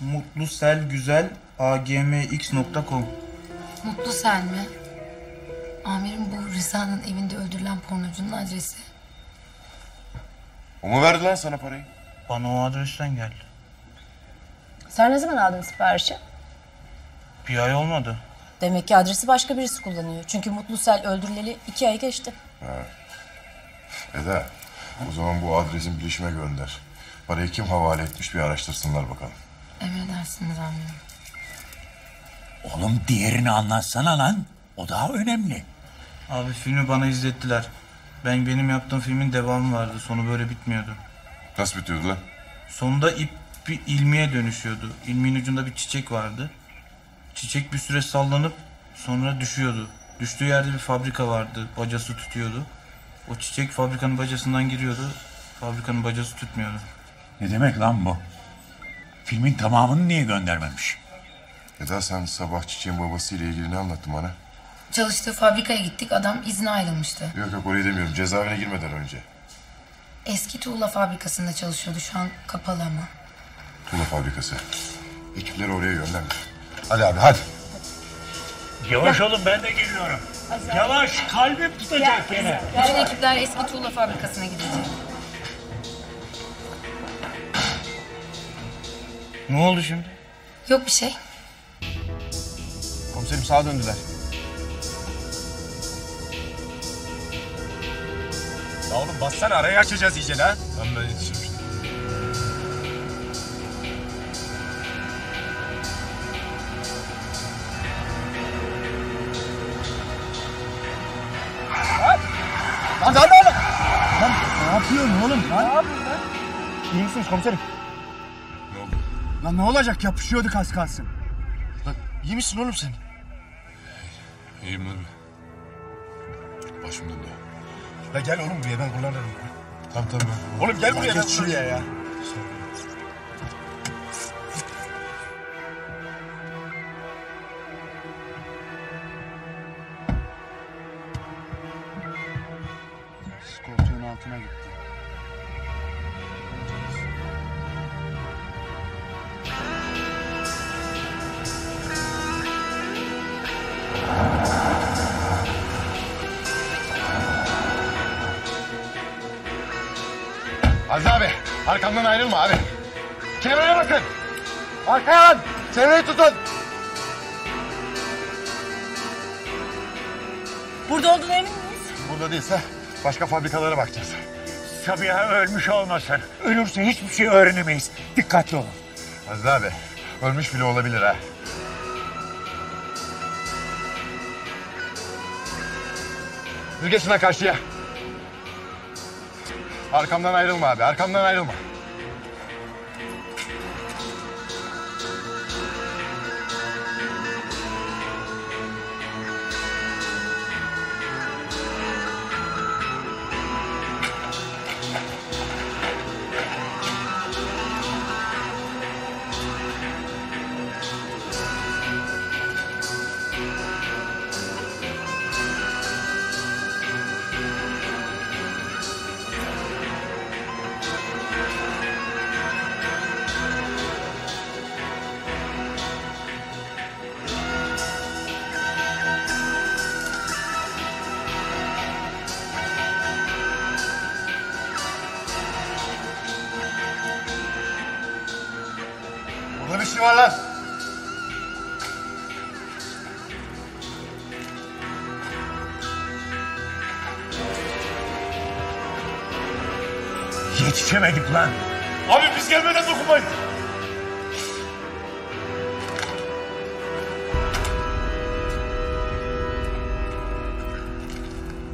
mutluselgüzel.agmx.com Mutlu Sel mi? Amirim bu Rıza'nın evinde öldürülen pornocunun adresi. O mu verdi lan sana parayı? Bana o adresten geldi. Sen ne zaman aldın siparişi? Bir ay olmadı. Demek ki adresi başka birisi kullanıyor. Çünkü Mutlu Sel öldürüleli iki ay geçti. Ha. Eda, o zaman bu adresin bilişime gönder. Parayı kim havale etmiş bir araştırsınlar bakalım. Emredersiniz amirim. Oğlum diğerini anlatsana lan. O daha önemli. Abi filmi bana izlettiler. Ben benim yaptığım filmin devamı vardı. Sonu böyle bitmiyordu. Nasıl bitiyordu lan? Sonunda ip bir ilmiye dönüşüyordu. İlmiğin ucunda bir çiçek vardı. Çiçek bir süre sallanıp sonra düşüyordu. Düştüğü yerde bir fabrika vardı. Bacası tutuyordu. O çiçek fabrikanın bacasından giriyordu. Fabrikanın bacası tutmuyordu. Ne demek lan bu? Filmin tamamını niye göndermemiş? Eda sen sabah çiçeğin babasıyla ilgili ne anlattın bana? Çalıştığı fabrikaya gittik. Adam izne ayrılmıştı. Yok yok orayı demiyorum. Cezaevine girmeden önce. Eski tuğla fabrikasında çalışıyordu. Şu an kapalı ama. Tuğla fabrikası. Ekipleri oraya yönlendir. Hadi abi hadi. Yavaş olun ben de geliyorum. Yavaş kalbim tutacak gene. Bütün ekipler eski tuğla fabrikasına gidecek. Ne oldu şimdi? Yok bir şey. Komiserim sağa döndüler. Ya oğlum bassana arayı açacağız iyice lan. Ben yetişirim Lan lan lan! Lan ne yapıyorsun oğlum lan? Ne yapıyorsun lan? İyi misiniz komiserim? Lan ne olacak yapışıyorduk az kalsın. Lan iyi misin oğlum sen? İyiyim abi. Başım döndü. La gel oğlum buraya ben kullanırım. Tamam tamam. Oğlum gel buraya Geç ben şuraya ya. Koltuğun arkamdan ayrılma abi. Çevreye bakın. Arkaya lan. Çevreyi tutun. Burada olduğuna emin miyiz? Burada değilse başka fabrikalara bakacağız. Sabiha ölmüş olmasın. Ölürse hiçbir şey öğrenemeyiz. Dikkatli olun. Aziz abi ölmüş bile olabilir ha. Siz geçin ha karşıya. Arkamdan ayrılma abi arkamdan ayrılma. Yetişemedik lan. Abi biz gelmeden dokunmayın.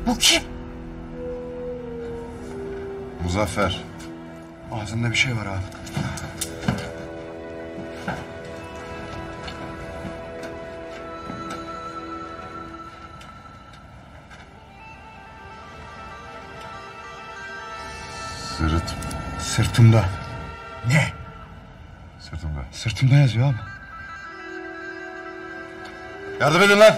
Bu kim? Muzaffer. Ağzında bir şey var abi. Sırtımda. Ne? Sırtımda. Sırtımda yazıyor abi. Yardım edin lan.